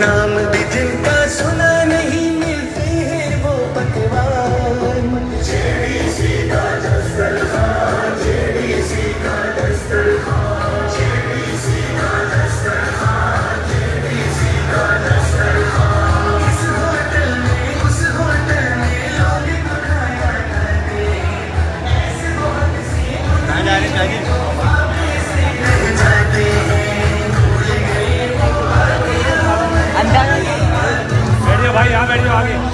नाम भी आगे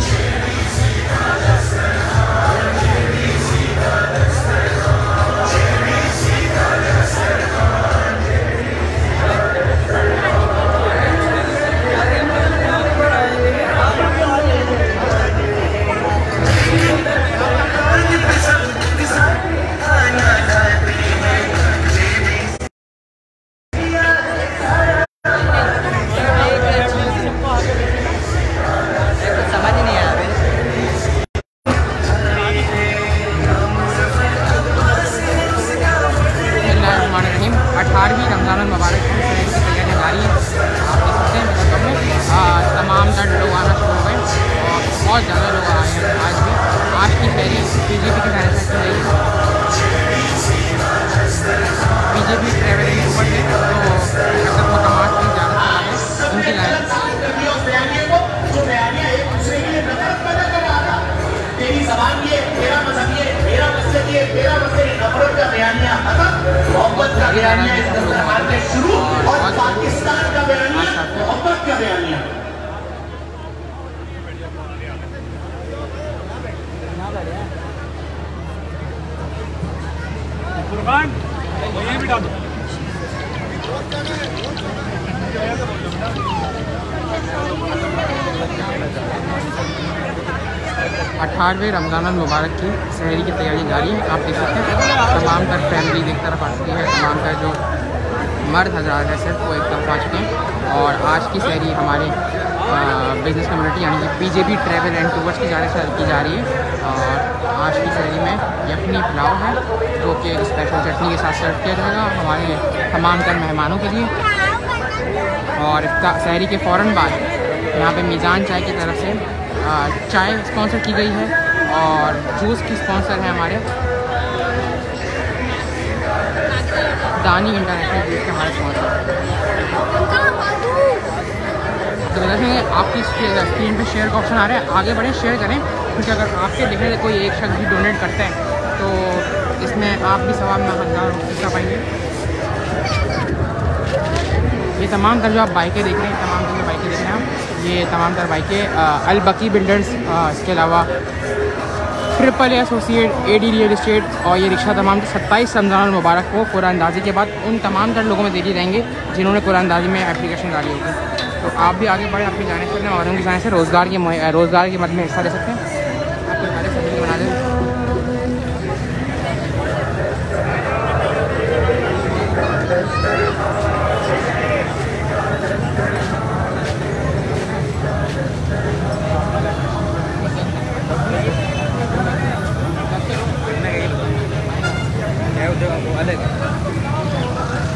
अठारहवें रमज़ान मुबारक की शहरी की तैयारी जारी है। आप देख सकते हैं, तमाम तर फैमिली एक तरफ़ आ चुकी है, तमाम तर जो मर्द हजरात है, सिर्फ़ वो एक तरफ़ आ चुके हैं। और आज की शहरी हमारे बिज़नेस कम्युनिटी यानी कि बीजेपी ट्रैवल एंड टूर्स की से की जा रही है। और आज की शहरी में यखनी पुलाव है, जो कि स्पेशल चटनी के साथ सर्व किया जाएगा हमारे तमाम तर मेहमानों के लिए। और शहरी के फ़ौर बाद यहाँ पे मीज़ान चाय की तरफ़ से चाय स्पॉन्सर की गई है और जूस की स्पॉन्सर है हमारे। दानी इंटरनेशनल जूस के हमारे स्पॉन्सर तो से आपकी स्क्रीन पे शेयर का ऑप्शन आ रहा है। आगे बढ़ें शेयर करें। क्योंकि अगर आपके देखने से कोई एक शख्स भी डोनेट करता है तो इसमें आप भी सवाब में हकदार हिस्सा पाएँगे। ये तमाम तर जो आप बाइकें देख रहे हैं, तमाम तर जो बाइकें देख रहे हैं आप। ये तमाम तर बाइकें अलबकी बिल्डर्स इसके अलावा triple associate, A D real estate और ये रिक्शा तमाम सत्ताईस रमज़ान मुबारक को कुरानंदाजी के बाद उन तमाम तर लोगों में दे दिए जाएँगे, जिन्होंने कुरानंदाजी में एप्लीकेशन डाली होगी। तो आप भी आगे बढ़ें, अपनी जाने से और उनकी जाने से रोज़गार के रोज़गार के मद में हिस्सा ले सकते हैं आपके सारे फैमिली बना दें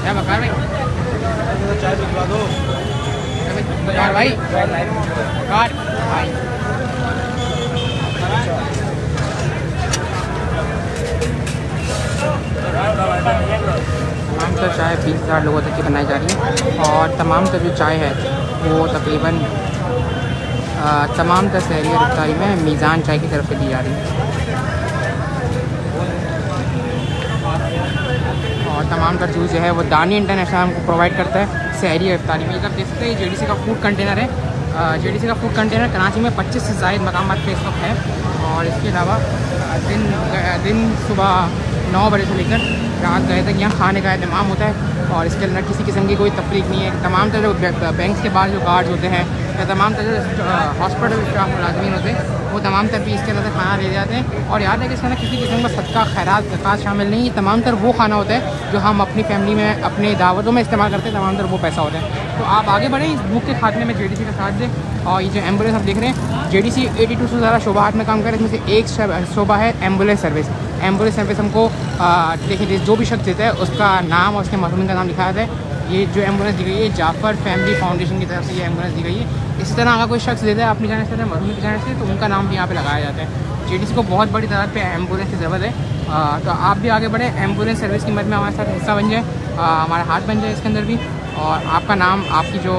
क्या बकार भाई चाय पिघला दो बकार भाई तमाम तर चाय बीस हज़ार लोगों तक की बनाई जा रही है और तमाम तर जो चाय है, वो तकरीबन तमाम तर शहरी और इफ्तारी में मीज़ान चाय की तरफ़ से दी जा रही है। तमाम तर जूस जो है वो दानी इंटरनेशनल हमको प्रोवाइड करता है। शहरी और इफ्तारी में। ये आप देख सकते हैं जे का फ़ूड कंटेनर है। जेडीसी का फ़ूड कंटेनर कराची में 25 से ज़ायद मकाम पे इस वक्त है और इसके अलावा दिन दिन सुबह नौ बजे से लेकर रात गए तक यहाँ खाने का इंतज़ाम होता है और इसके अंदर किसी किस्म की कोई तफरीक नहीं है। तमाम तरह जो बैंक के बाहर जो गार्ड्स होते हैं या तमाम तरह जो हॉस्पिटल स्टाफ मुलाजमीन होते हैं। वो तमाम तर भी इसके अंदर खाना ले जाते हैं। और याद है कि इसके अंदर किसी किस्म का सदका, खैरात, जक़ात शामिल नहीं है तमाम तर वो खाना होता है जो हम अपनी फैमिली में, अपने दावतों में इस्तेमाल करते हैं। तमाम तर वो पैसा होता है। तो आप आगे बढ़ें, इस बुक के खात्मे में जे का साथ दें। और ये जो एंबुलेंस आप देख रहे हैं J D C eighty two से ज़्यादा शोबाहत में काम कर इसमें से एक शब- शोबा है एंबुलेंस सर्विस एंबुलेंस सर्विस हमको देखिए, जो भी शख्स देता है, उसका नाम और उसके मरहूम का नाम लिखा जाता है। ये जो एंबुलेंस दी गई है जाफ़र फैमिली फाउंडेशन की तरफ़ से ये एंबुलेंस दी गई है। इसी तरह अगर कोई शख्स देता है अपनी जाने से मरहूम की जाने से तो उनका नाम भी यहाँ पे लगाया जाता है। जे को बहुत बड़ी तादाद पे एंबुलेंस की ज़रूरत है। आ, तो आप भी आगे बढ़े। एंबुलेंस सर्विस की मदद में हमारे साथ हिस्सा बन जाए। हमारा हाथ बन जाए इसके अंदर भी। और आपका नाम आपकी जो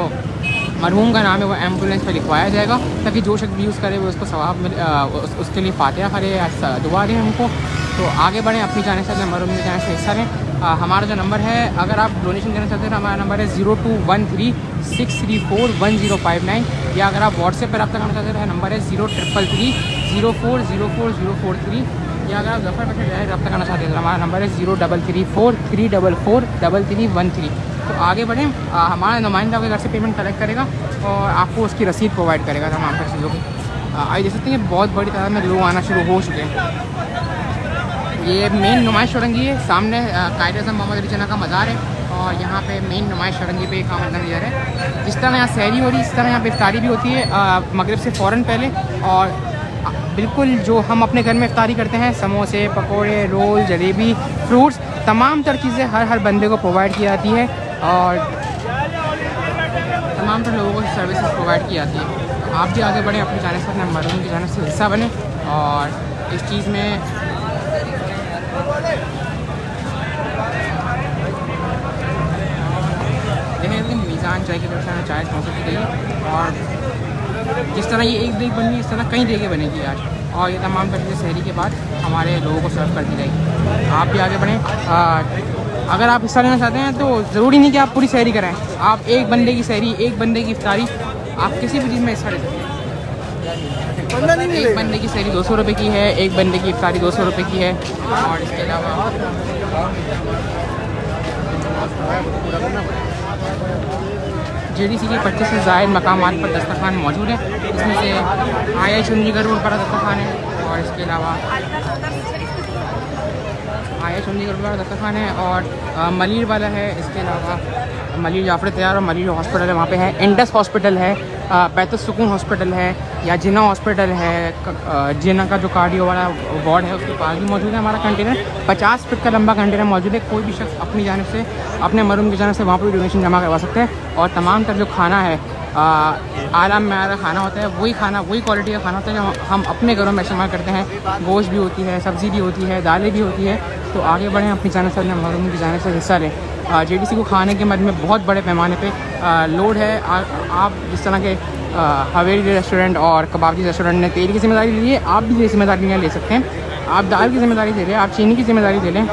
मरहूम का नाम है वो एंबुलेंस पर लिखवाया जाएगा। ताकि जो शख्स भी यूज़ करे वो उसको सवाब मिले। उस, उसके लिए फातिहा करे या दुआ दें हमको तो आगे बढ़ें अपनी जाने से मरहूम की जाने से हिस्सा लें। आ, हमारा जो नंबर है अगर आप डोनेशन देना चाहते हैं तो हमारा नंबर है zero two one three six three four one zero five nine या अगर आप व्हाट्सएप पर रब्ता करना चाहते हैं तो नंबर है zero triple three zero four zero four zero four three या अगर आप ज़फ़र पर रब्ता करना चाहते हैं तो हमारा नंबर है zero double three four three double four double three one three तो आगे बढ़ें। हमारा नुमाइंदा आपके घर से पेमेंट कलेक्ट करेगा और आपको उसकी रसीद प्रोवाइड करेगा तमाम चीज़ों की। आइए देख सकते हैं बहुत बड़ी तादाद में लोग आना शुरू हो चुके हैं। ये मेन नुमाइश चौरंगी है। सामने कायद अजम मोहम्मद अली जना का मज़ार है और यहाँ पे मेन नुमाइश चौरंगी पे काम अंदर नज़र है। जिस तरह यहाँ सहरी हो रही है, इस तरह यहाँ इफ्तारी भी होती है मगरब से फ़ौर पहले और बिल्कुल जो हम अपने घर में इफ्तारी करते हैं, समोसे, पकौड़े, रोल, जलेबी, फ्रूट्स, तमाम तर चीज़ें हर हर बंदे को प्रोवाइड की जाती है और तमाम तर लोगों को सर्विसेज़ प्रोवाइड की जाती है। आप भी आगे बढ़ें, अपनी जाने से अपने मरूम की जाने से हिस्सा बने और इस चीज़ में देखें मीज़ान चाय की तरफ़ चाय स्पॉन्सर की गई और जिस तरह ये एक देख बनी, इस तरह कई देखें बनेगी आज। और ये तमाम तरीके शहरी के बाद हमारे लोगों को सर्व कर दी जाएगी। आप भी आगे बढ़ें। अगर आप हिस्सा लेना चाहते हैं तो ज़रूरी नहीं कि आप पूरी शहरी कराएँ आप एक बंदे की शहरी एक बंदे की इफ्तारी आप किसी भी चीज़ में हिस्सा ले सकते हैं एक बंदे की शहरी दो सौ रुपये की है एक बंदे की इफ्तारी दो सौ रुपये की है। और इसके अलावा जे डी सी के पच्चीस से जायद मकाम पर दस्तरखान मौजूद है। इसमें से आई आई चंडीगढ़ रोड पर दस्तरखान है और इसके अलावा आया चंडीगढ़ वाला दस्तरखान है और मलिर वाला है इसके अलावा मलिर जाफ़र तैयार और मलिर हॉस्पिटल है वहाँ पे है। इंडस हॉस्पिटल है बैत सुकून हॉस्पिटल है या जिना हॉस्पिटल है जिना का जो कार्डियो वाला वार्ड है, उसके पास भी मौजूद है, हमारा कंटेनर। पचास फीट का लंबा कंटेनर मौजूद है, कोई भी शख्स अपनी जानब से, अपने मरूम की जानब से वहाँ पर भी डोनेशन जमा करवा सकते हैं। और तमाम तर जो खाना है आला मैार खाना होता है, वही खाना, वही क्वालिटी का खाना होता है जो हम अपने घरों में इस्तेमाल करते हैं। गोश्त भी होती है, सब्ज़ी भी होती है, दालें भी होती है तो आगे बढ़ें, अपनी जानब से, अपने महरूम की जानब से हिस्सा लें। जे डी सी को खाने के मद में बहुत बड़े पैमाने पर लोड है। आ, आप जिस तरह के हवेली रेस्टोरेंट और कबाबी रेस्टोरेंट ने तेल की ज़िम्मेदारी ली है आप भी जिम्मेदारियाँ ले सकते हैं। आप दाल की ज़िम्मेदारी ले लें आप चीनी की ज़िम्मेदारी ले लें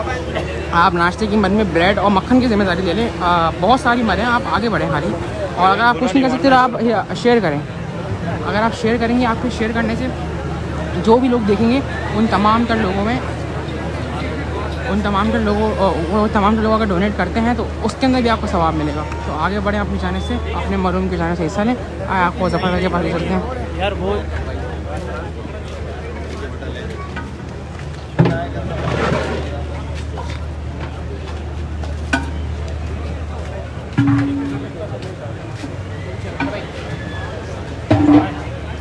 आप नाश्ते की मद में ब्रेड और मक्खन की ज़िम्मेदारी ले लें। बहुत सारी मदें आप आगे बढ़ें खाली और अगर आप कुछ नहीं कर सकते तो आप शेयर करें। अगर आप शेयर करेंगे आपके शेयर करने से जो भी लोग देखेंगे उन तमाम तर लोगों में उन तमाम के लोगों वो तमाम के लोग अगर डोनेट करते हैं तो उसके अंदर भी आपको सवाब मिलेगा। तो आगे बढ़ें अपनी जाने से, अपने मरूम के जाने से हिस्सा लें। आपको ज़फ़र के पास ले हैं। यार, वो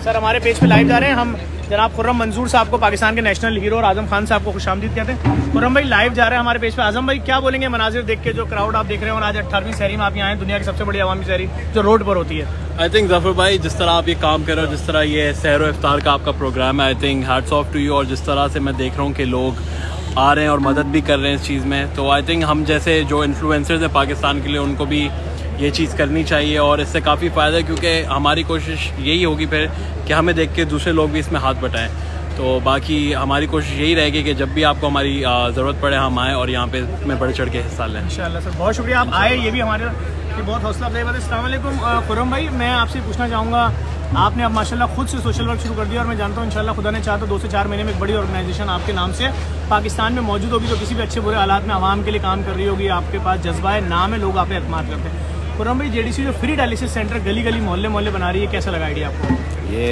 सर, हमारे पेज पे लाइव जा रहे हैं, हम जनाब खुर्रम मंजूर साहब को पाकिस्तान के नेशनल हीरो और आज़म खान साहब को खुश आमदीद कहते हैं। खुर्रम भाई लाइव जा रहे हैं हमारे पेज पे। आज़म भाई, क्या बोलेंगे मनाजिर देख के जो क्राउड आप देख रहे हो आज अठारहवीं शहरी में आप यहाँ हैं, दुनिया की सबसे बड़ी अवामी शहरी, जो रोड पर होती है। आई थिंक ज़फ़र भाई, जिस तरह आप ये काम कर रहे हो, जिस तरह ये सहर इफ्तार का आपका प्रोग्राम है I think hats off to you और जिस तरह से मैं देख रहा हूँ कि लोग आ रहे हैं और मदद भी कर रहे हैं इस चीज़ में। तो आई थिंक हम जैसे जो इन्फ्लुएंसर्स हैं पाकिस्तान के लिए, उनको भी ये चीज़ करनी चाहिए और इससे काफ़ी फ़ायदा है क्योंकि हमारी कोशिश यही होगी फिर कि हमें देख के दूसरे लोग भी इसमें हाथ बटाएँ। तो बाकी हमारी कोशिश यही रहेगी कि जब भी आपको हमारी ज़रूरत पड़े हम आएँ और यहाँ पे में बढ़ चढ़ के हिस्सा लें। इन सर, बहुत शुक्रिया, आप आए, ये भी हमारे बहुत हौसला अफजाई बात है खुरम भाई, मैं आपसे पूछना चाहूँगा, आपने अब माशाल्लाह खुद से सोशल वर्क शुरू कर दिया और मैं जानता हूँ, इंशाल्लाह खुदा ने चाहता तो दो से चार महीने में एक बड़ी ऑर्गेनाइजेशन आपके नाम से पाकिस्तान में मौजूद होगी तो किसी भी अच्छे बुरे हालात में आवाम के लिए काम कर रही होगी, आपके पास जज्बा है, नाम है, लोग आप अतमाद करते हैं। खुरम भाई जेडीसी जो फ्री डायलिसिस सेंटर गली गली मोहल्ले मोहल्ले बना रही है, कैसा लगा आइडिया आपको? ये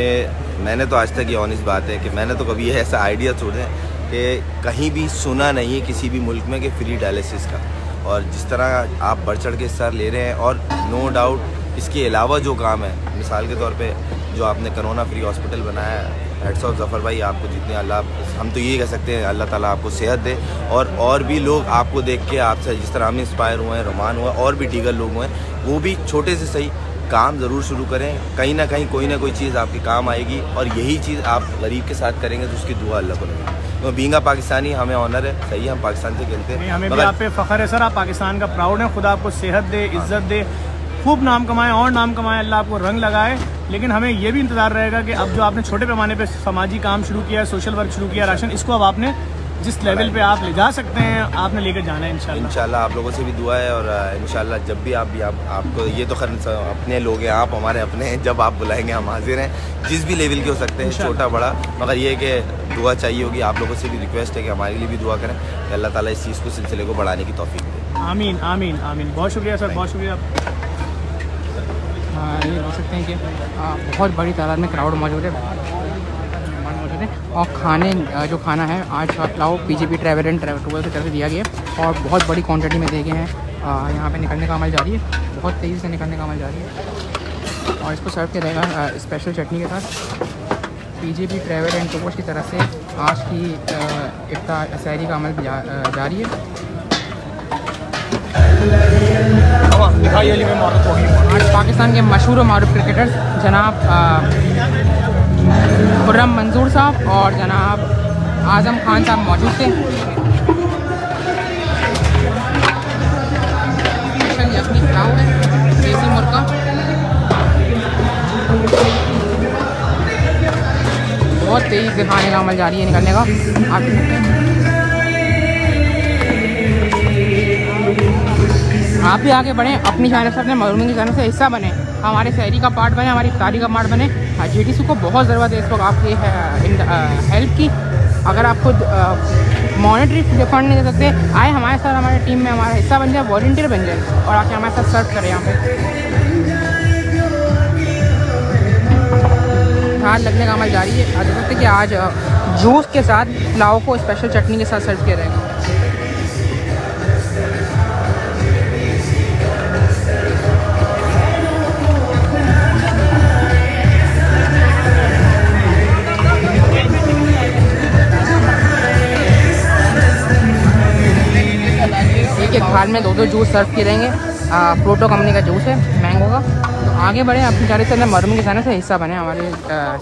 मैंने तो आज तक ये ऑनेस्ट बात है कि मैंने तो कभी ऐसा आइडिया छोड़े कि कहीं भी सुना नहीं है किसी भी मुल्क में कि फ्री डायलिसिस का। और जिस तरह आप बढ़ चढ़ के हिस्सा ले रहे हैं और नो डाउट इसके अलावा जो काम है, मिसाल के तौर पे जो आपने करोना फ्री हॉस्पिटल बनाया है हेड्स ऑफ़ जफ़र भाई आपको जितने अल्लाह हम तो यही कह सकते हैं अल्लाह ताला आपको सेहत दे और और भी लोग आपको देख के आपसे जिस तरह हम इंस्पायर हुए हैं रोमान हुआ और भी दीगर लोग हुए हैं वो भी छोटे से सही काम ज़रूर शुरू करें। कहीं ना कहीं कोई ना कोई चीज़ आपके काम आएगी और यही चीज़ आप गरीब के साथ करेंगे तो उसकी दुआ अल्लाह को लगेगी। तो बींगा पाकिस्तानी हमें ऑनर है सही हम पाकिस्तान से खेलते हैं। हमें भी आप पे फ़ख्र है सर आप पाकिस्तान का प्राउड है खुदा आपको सेहत दे इज़्ज़त दे खूब नाम कमाएँ और नाम कमाएँ अल्लाह आपको रंग लगाए। लेकिन हमें ये भी इंतज़ार रहेगा कि अब जो आपने छोटे पैमाने पर समाजी काम शुरू किया है सोशल वर्क शुरू किया राशन इसको अब आपने जिस लेवल पे आप ले जा सकते हैं आपने लेकर जाना है इंशाल्लाह। इंशाल्लाह आप लोगों से भी दुआ है और इंशाल्लाह जब भी आप भी आप आपको ये तो खैर अपने लोग हैं आप हमारे अपने हैं जब आप बुलाएँगे हम हाजिर हैं जिस भी लेवल के हो सकते हैं छोटा बड़ा मगर ये कि दुआ चाहिए होगी आप लोगों से भी रिक्वेस्ट है कि हमारे लिए भी दुआ करें कि अल्लाह ताला इस चीज़ को सिलसिले को बढ़ाने की तौफीक दे। आमीन आमीन आमीन। बहुत शुक्रिया सर बहुत शुक्रिया। ये बोल सकते हैं कि बहुत बड़ी तादाद में क्राउड मौजूद है। मौजूद है और खाने जो खाना है, आज का pulao P travel and travel टूबल की तरफ़ से दिया गया है। और बहुत बड़ी क्वांटिटी में दिए गए हैं। यहाँ पे निकलने का अमल जारी है। बहुत तेज़ी से निकलने का अमल जारी है। और इसको सर्व किया जाएगा स्पेशल चटनी के साथ। P G P travel and टूबल्स की तरफ़ से आज की इफ्तार सहरी का अमल जारी है। दिखाई अली में मारत होगी आज पाकिस्तान के मशहूर और मरूफ क्रिकेटर्स जनाब खुर्रम मंजूर साहब और जनाब आज़म खान साहब मौजूद थे। स्पेशल यखनी है देसी बहुत तेज़ी से खाने का अमल जारी है निकलने का। आप आप भी आगे बढ़ें, अपनी चैनल से, अपने मरूमी की चैनल से हिस्सा बने, हमारे शहरी का पार्ट बने, हमारी इफ्तारी का पार्ट बने। जे टी को बहुत ज़रूरत है इस वक्त आपकी हेल्प की। अगर आपको मॉनिटरी फंड नहीं दे सकते, आए हमारे साथ, हमारे टीम में हमारा हिस्सा बन जाए वॉल्टियर बन जाए, और आके हमारे साथ सर्व करें यहाँ पे। हाथ लगने का अमल जारी है। आज सकते कि आज जूस के साथ पुलाव को स्पेशल चटनी के साथ सर्व किया जाएगा। एक एक थाल में दो दो जूस सर्व किए जाएँगे प्रोटो कंपनी का जूस है, मैंगो का। तो आगे बढ़े अपनी चारे से मरम के खाने से हिस्सा बने हमारे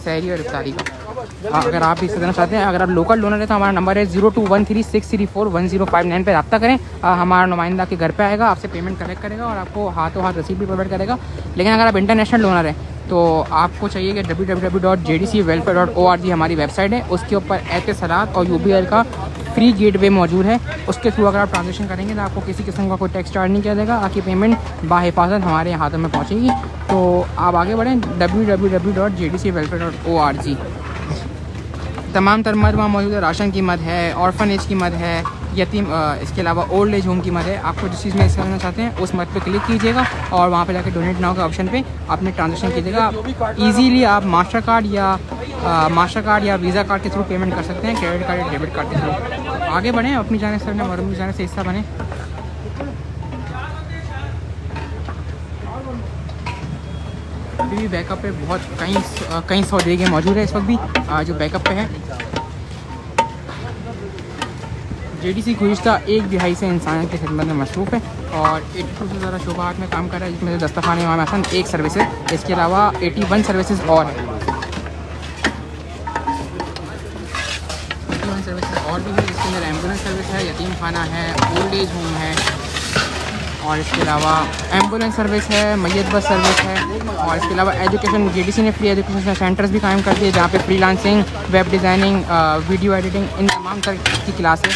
शहरी और इफ्तारी का। अगर आप हिस्सा देना चाहते हैं, अगर आप लोकल डोनर है तो हमारा नंबर है zero two one three six three four one zero five nine पर रब्ता करें। हमारा नुमाइंदा के घर पे आएगा, आपसे पेमेंट कलेक्ट करेगा और आपको हाथों हाथ रसीद भी प्रोवाइड करेगा। लेकिन अगर आप इंटरनेशनल डोनर हैं तो आपको चाहिए कि W W W dot J D C welfare dot O R G हमारी वेबसाइट है। उसके ऊपर एप सलाद और यू बी आई का फ्री गेटवे मौजूद है। उसके थ्रू अगर आप ट्रांजेक्शन करेंगे तो आपको किसी किस्म का कोई टैक्स चार्ज नहीं किया जाएगा। आपकी पेमेंट बाहिफाजत हमारे हाथों में पहुँचेगी। तो आप आगे बढ़ें। W W W dot J D C welfare dot O R G तमाम तर मद वहाँ मौजूद है। राशन की मद है ऑर्फनेज की मद है यतीम इसके अलावा ओल्ड एज होम की मद है। आपको जिस चीज़ में हिस्सा लेना चाहते हैं, उस मद पे क्लिक कीजिएगा और वहाँ पे जाकर डोनेट नाउ के ऑप्शन पे अपने ट्रांजेक्शन कीजिएगा। इजीली आप मास्टर कार्ड या मास्टर कार्ड या वीज़ा कार्ड के थ्रू पेमेंट कर सकते हैं, क्रेडिट कार्ड या डेबिट कार्ड के थ्रू। आगे बढ़ें, अपनी जाने से अपने मरम जाने से हिस्सा बने। बैकअप पे बहुत कई कई सौ जगह मौजूद है इस वक्त भी जो बैकअप पे है। जे डी सी गुजशत एक दिहाई से इंसानियत की खिदमत में मशरूफ़ है। और एटी टू से ज़्यादा शोभा में काम कर रहा है, जिसमें दस्तखान इमाम हसन एक सर्विस है। इसके अलावा एटी वन सर्विसेज़ और है। सर्विसेज़ और भी है, जिसके अंदर एंबुलेंस सर्विस है यतीम खाना है ओल्ड एज होम है। और इसके अलावा एंबुलेंस सर्विस है, मैयत बस सर्विस है और इसके अलावा एजुकेशन जे ने फ्री एजुकेशन सेंटर्स भी कायम कर दिए जहाँ पे freelancing web designing video editing इन तमाम तरह की क्लासें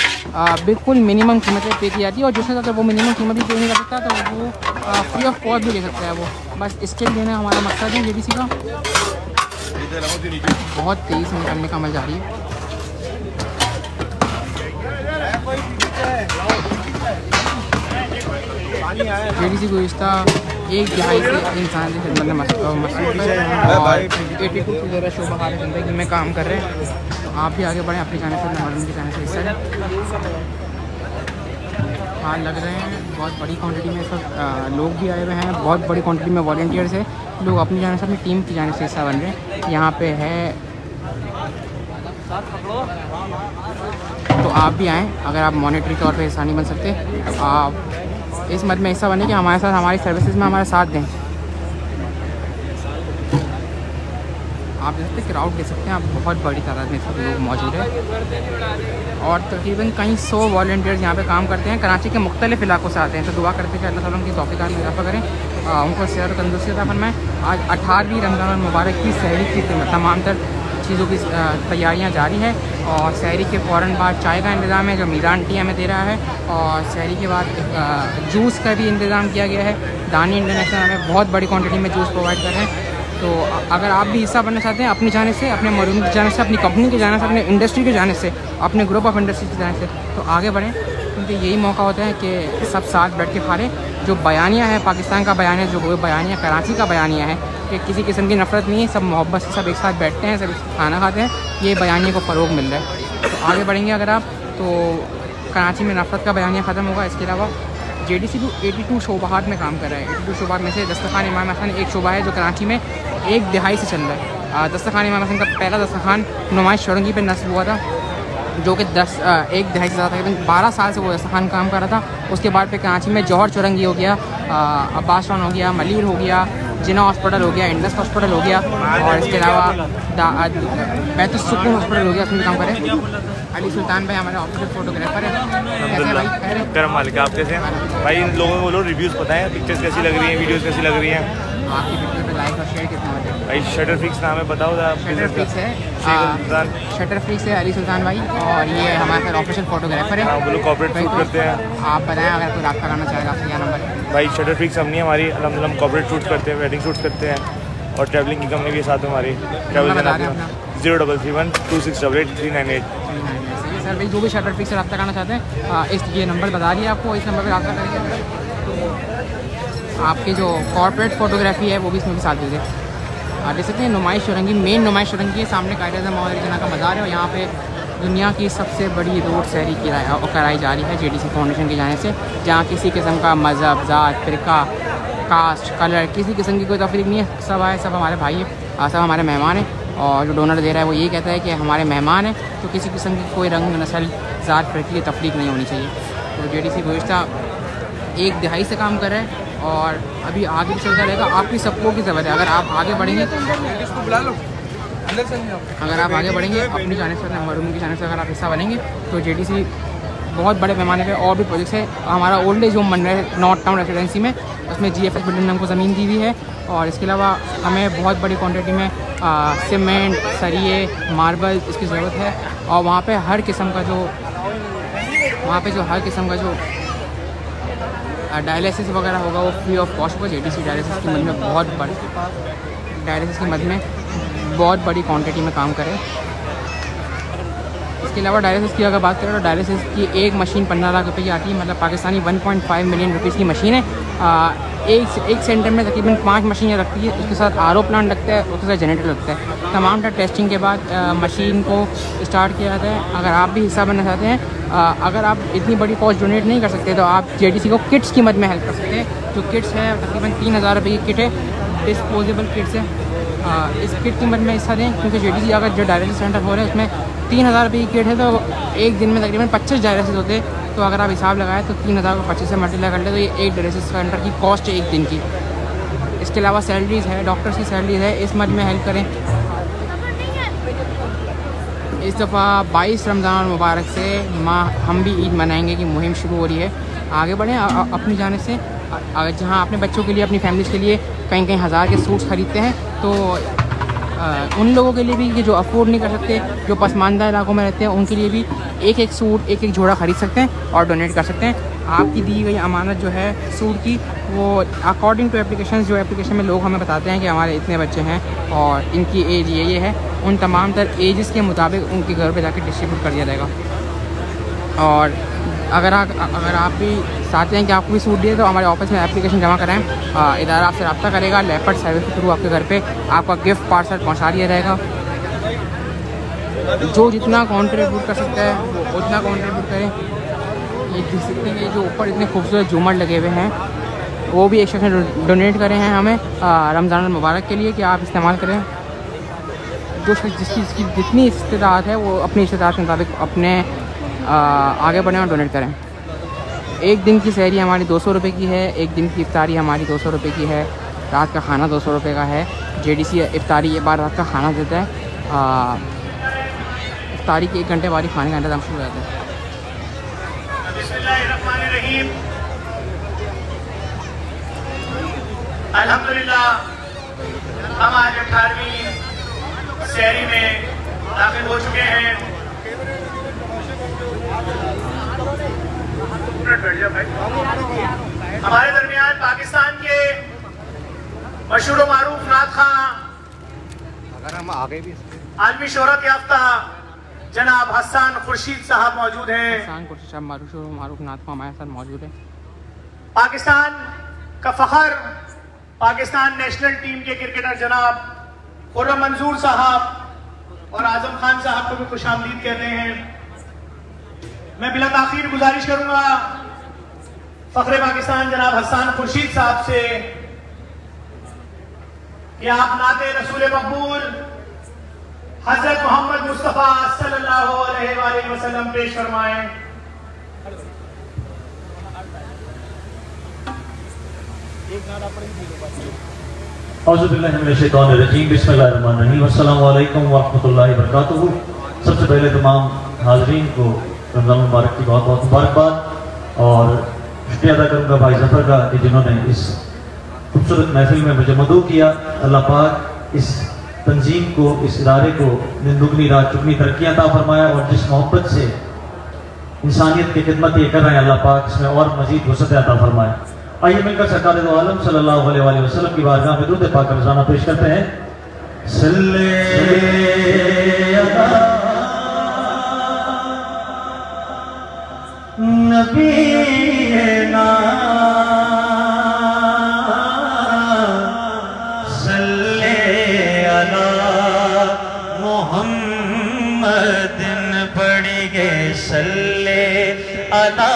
बिल्कुल मिनिमम कीमतें पे की जाती है और जिसने अगर वो मिनिमम कीमत भी पे नहीं कर सकता तो वो फ्री ऑफ़ कॉस्ट भी ले सकता है वो। बस स्किल देना हमारा मकसद है जे का बहुत तेज़ी से निकलने का अमल जारी है। जे डी सी गुजशता एक दिहाई से इंसान की खिदमत में एटी टू ज़्यादा शोबा हाल ज़िंदगी में काम कर रहे हैं। तो आप भी आगे बढ़ें अपनी जाने से मरम की जाने से हिस्सा लें। हाँ लग रहे हैं बहुत बड़ी क्वांटिटी में अ, लोग भी आए हुए हैं बहुत बड़ी क्वांटिटी में वॉल्टियर्स है। लोग अपनी जाने से अपनी टीम की जाने से हिस्सा बन रहे हैं। यहाँ पे है तो आप भी आएँ अगर आप मॉनिटरी तौर पर हिस्सा नहीं बन सकते तो आप इस मद में हिस्सा बने कि हमारे साथ, हमारी सर्विसेज़ में हमारा साथ दें। आप सकते क्राउड देख सकते हैं, आप बहुत बड़ी तादाद में सब लोग मौजूद है। और तकरीबन कई सौ वॉल्टियर्स यहाँ पे काम करते हैं, कराची के मुख्तलिफ़ इलाकों से आते हैं। तो दुआ करते हैं कि अल्लाह ताला उनकी तोफ़ीक़ात में इजाफा करें। उनको सेहत और तंदुरुस्ती अता फरमाएँ। आज अठारहवीं रमज़ान मुबारक की सहरी की तमाम तर चीज़ों की तैयारियाँ जारी है और शहरी के फ़ौर बाद चाय का इंतज़ाम है, जो मीरान टी हमें दे रहा है और शहरी के बाद जूस का भी इंतज़ाम किया गया है। दानी इंटरनेशनल हमें बहुत बड़ी क्वांटिटी में जूस प्रोवाइड कर रहे हैं। तो अगर आप भी हिस्सा बनना चाहते हैं, अपनी जाने से, अपने मरूम की जाने से, अपनी कंपनी की जाने से, अपने इंडस्ट्री के जाने से, अपने ग्रुप ऑफ़ इंडस्ट्री की जाने से तो आगे बढ़ें। क्योंकि यही मौका होता है कि सब साथ बैठ के खा लें जो बयानिया है, पाकिस्तान का बयानिया जो बयानिया, कराची का बयानिया है कि किसी किस्म की नफरत नहीं है, सब मोहब्बत से सब एक साथ बैठते हैं, सब खाना खाते हैं, ये बयानिया को फ़रोग मिल रहा है। तो आगे बढ़ेंगे अगर आप तो कराची में नफरत का बयानिया ख़त्म होगा, इसके अलावा J D C two eighty two शोबाहात में काम कर रहा है। एटी टू शोबाहात में से दस्तखान इमाम हसन एक शोबा है जो कराची में एक दिहाई से चल रहा है। दस्तखान इमाम हसन का पहला दस्तखान नुमाइश शौरंगी पर नस्ब हुआ था, जो कि दस एक दिहाई से ज़्यादा तकरीबन बारह साल से वो दस्तखान काम कर रहा था। उसके बाद फिर कराची में जौहर चौरंगी हो गया अब्बास हो गया, मलिर हो गया जिना हॉस्पिटल हो गया इंडस हॉस्पिटल हो गया और इसके अलावा बैतुलसुकून हॉस्पिटल हो गया उसमें काम करें अली सुल्तान भाई हमारे ऑफ़िस फोटोग्राफर है? गरम मालिक आप कैसे भाई इन लोगों को बोलो रिव्यूज़ बताएँ पिक्चर्स कैसी लग रही हैं वीडियोज़ कैसी लग रही हैं? शेयर कितना हैं भाई शटर फिक्स नाम है बताओ शटर फिक्स है का। शटर फिक्स है अली सुल्तान भाई और ये हमारे साथ ऑफिशियल फोटोग्राफर है। हाँ बोलो कॉपरेट शूट करते हैं। आप बताएँ अगर कोई रब्ता करना चाहेगा आपसे क्या नंबर है भाई शटर फिक्स हम नहीं हमारी अलहमदिल्ला हम कॉपरेट शूट करते हैं वेडिंग शूट करते हैं और ट्रैवलिंग की कंपनी भी साथ में हमारी। ट्रैवल दें अपना। Zero double three one two six double eight three nine eight sir भाई जो भी शटर फिक्स से रब्ता करना चाहते हैं इस ये नंबर बता दिए आपको इस नंबर पर रब्ता करेंगे। तो आपकी जो कॉर्पोरेट फोटोग्राफी है, वो भी इसमें भी साथ दे दें। आप देख सकते हैं, नुमाइश चौरंगी मेन नुमाइश चौरंगी है। सामने कायद अजम जना का मज़ार है और यहाँ पे दुनिया की सबसे बड़ी रोड सैरी किराया कराई जा रही है जेडीसी फाउंडेशन की जाने से, जहाँ किसी किस्म का मज़हब, ज़ात फ़िरका कास्ट कलर किसी किस्म की कोई तफरीक नहीं है। सब आए, सब हमारे भाई हैं सब हमारे मेहमान हैं और जो डोनर दे रहा है वो ये कहता है कि हमारे मेहमान हैं तो किसी किस्म की कोई रंग, नस्ल, ज़ात फ़िरकी की तफरीक नहीं होनी चाहिए। तो जे डी सी एक दिहाई से काम कर रहा है। और अभी आगे भी चलता रहेगा। आपकी सपोर्ट की ज़रूरत है। अगर आप आगे बढ़ेंगे अगर आप आगे बढ़ेंगे अपनी जाने से मरूम की जाने से अगर आप हिस्सा बनेंगे तो जेडीसी बहुत बड़े पैमाने पे और भी प्रोजेक्ट्स है। हमारा ओल्ड एज होम बन रहा है नॉर्थ टाउन रेसिडेंसी में। उसमें जी एफ़ एस बिल्डिंग में हमको ज़मीन दी हुई है। और इसके अलावा हमें बहुत बड़ी क्वांटिटी में सीमेंट सरिये मार्बल इसकी ज़रूरत है। और वहाँ पे हर किस्म का जो वहाँ पे जो हर किस्म का जो डायलिसिस वगैरह होगा वो फ्री ऑफ़ कॉस्ट होगा जे डायलिसिस की मद में बहुत बड़ी डायलिसिस की मद में बहुत बड़ी क्वांटिटी में काम करें। इसके अलावा डायलिसिस की अगर बात करें तो डायलिसिस की एक मशीन पंद्रह लाख रुपये की आती है मतलब पाकिस्तानी 1.5 मिलियन रुपीज़ की मशीन है। आ, एक एक सेंटर में तकरीबन पाँच मशीनें रखती है उसके साथ आर प्लांट लगता है उसके साथ जनरेटर लगता है। तमाम टेस्टिंग के बाद आ, मशीन को स्टार्ट किया जाता है। अगर आप भी हिस्सा बनना चाहते हैं आ, अगर आप इतनी बड़ी कॉस्ट डोनेट नहीं कर सकते तो आप जेडीसी को किट्स की मद में हेल्प कर सकते हैं जो किट्स है तकरीबन तीन हज़ार रुपये की किट है डिस्पोजेबल किट्स है। आ, इस किट की मद में हिस्सा दें क्योंकि जेडीसी अगर जो डायलिसिस सेंटर हो रहे हैं उसमें तीन हज़ार रुपये की किट है तो एक दिन में तकरीबन पच्चीस डायलिसिस होते तो अगर आप हिसाब लगाएँ तो तीन हज़ार को पच्चीस से मल्टीप्लाई कर ले तो ये एक डायलिसिस सेंटर की कॉस्ट है एक दिन की। इसके अलावा सैलरीज़ है डॉक्टर्स की सैलरीज है इस मद में हेल्प करें। इस दफ़ा 22 रमज़ान मुबारक से माँ हम भी ईद मनाएँगे की मुहिम शुरू हो रही है। आगे बढ़ें अपनी जाने से। जहाँ अपने बच्चों के लिए अपनी फैमिलीज़ के लिए कहीं कहीं हज़ार के सूट्स ख़रीदते हैं तो अ, उन लोगों के लिए भी कि जो अफोर्ड नहीं कर सकते जो पसमानदा इलाकों में रहते हैं उनके लिए भी एक एक सूट एक एक जोड़ा ख़रीद सकते हैं और डोनेट कर सकते हैं। आपकी दी गई अमानत जो है सूट की वो अकॉर्डिंग टू एप्लीकेशन जो एप्लीकेशन में लोग हमें बताते हैं कि हमारे इतने बच्चे हैं और इनकी एज ये ये है उन तमाम तर एजेस के मुताबिक उनके घर पे जाके डिस्ट्रीब्यूट कर दिया जाएगा। और अगर आप अगर आप भी चाहते हैं कि आपको भी सूट दिए तो हमारे ऑफ़िस में एप्लीकेशन जमा कराएँ आ, इदारा आपसे रब्ता करेगा लेपर्ड सर्विस के थ्रू आपके घर पे आपका गिफ्ट पार्सल पहुँचा दिया जाएगा। जो जितना कॉन्ट्रीब्यूट कर सकता है वो उतना कॉन्ट्रीब्यूट करें। ये देख सकते हैं जो ऊपर इतने खूबसूरत झूमर लगे हुए हैं वो भी एक शख्स डोनेट करे हैं हमें रमज़ान मुबारक के लिए कि आप इस्तेमाल करें। जो जिसकी जिसकी जितनी इस्तेदाद है वो अपनी इस्तेदाद के मुताबिक अपने आ, आगे बढ़ें और डोनेट करें। एक दिन की सहरी हमारी दो सौ रुपये की है एक दिन की इफ्तारी हमारी दो सौ रुपये की है रात का खाना दो सौ रुपये का है। जे डी सी इफ्तारी ये बार रात का खाना देता है आ, इफ्तारी के एक घंटे बाद खाने का इंतज़ाम शुरू हो जाता है। हम आज अठारहवीं शहरी में दाखिल हो चुके हैं। हमारे दरमियान पाकिस्तान के मशहूर मारूफ नाथ खां अगर हम आगे भी आलमी शोहरत याफ्ता जनाब हसन खुर्शीद साहब मौजूद हैं। किसान कुर्सी साहब मारूफ मारूफ नाथ को हमारे साथ मौजूद है। पाकिस्तान का फखर पाकिस्तान नेशनल टीम के क्रिकेटर जनाब खुर्रम मंजूर साहब और आज़म खान साहब को भी खुश आमदीद कहते हैं। मैं बिला ताखिर गुजारिश करूँगा फखरे पाकिस्तान जनाब हसान खुर्शीद साहब से कि आप नाते रसूल मकबूल हज़रत मोहम्मद मुस्तफ़ा सल्लल्लाहु अलैहि वसल्लम पेश फरमाएँ। सबसे पहले तमाम हाजरीन को रमज़ान मुबारक की बहुत बहुत मुबारकबाद। और शुक्रिया अदा करूँगा भाई ज़फ़र का कि जिन्होंने इस खूबसूरत महफिल में मुझे मदू किया। अल्लाह पाक इस तंजीम को, इस इदारे को दुगनी रात चुगनी तरक्कियाँ ता फरमाया और जिस मोहब्बत से इंसानियत की खिदमत ये कर रहे हैं, अल्लाह पाक इसमें और मजीद वसत अता फरमाए। आइए मिलकर सरकार दो आलम सल्लल्लाहु अलैहि वसल्लम की बारगाह में दूध पाक रजाना पेश करते हैं। सल्ले अला मोहम्मदिन पड़ गए। सल्ले अला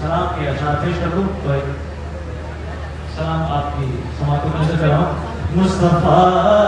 सलाम के सलाम आपकी समातों में से कराऊं मुस्तफ़ा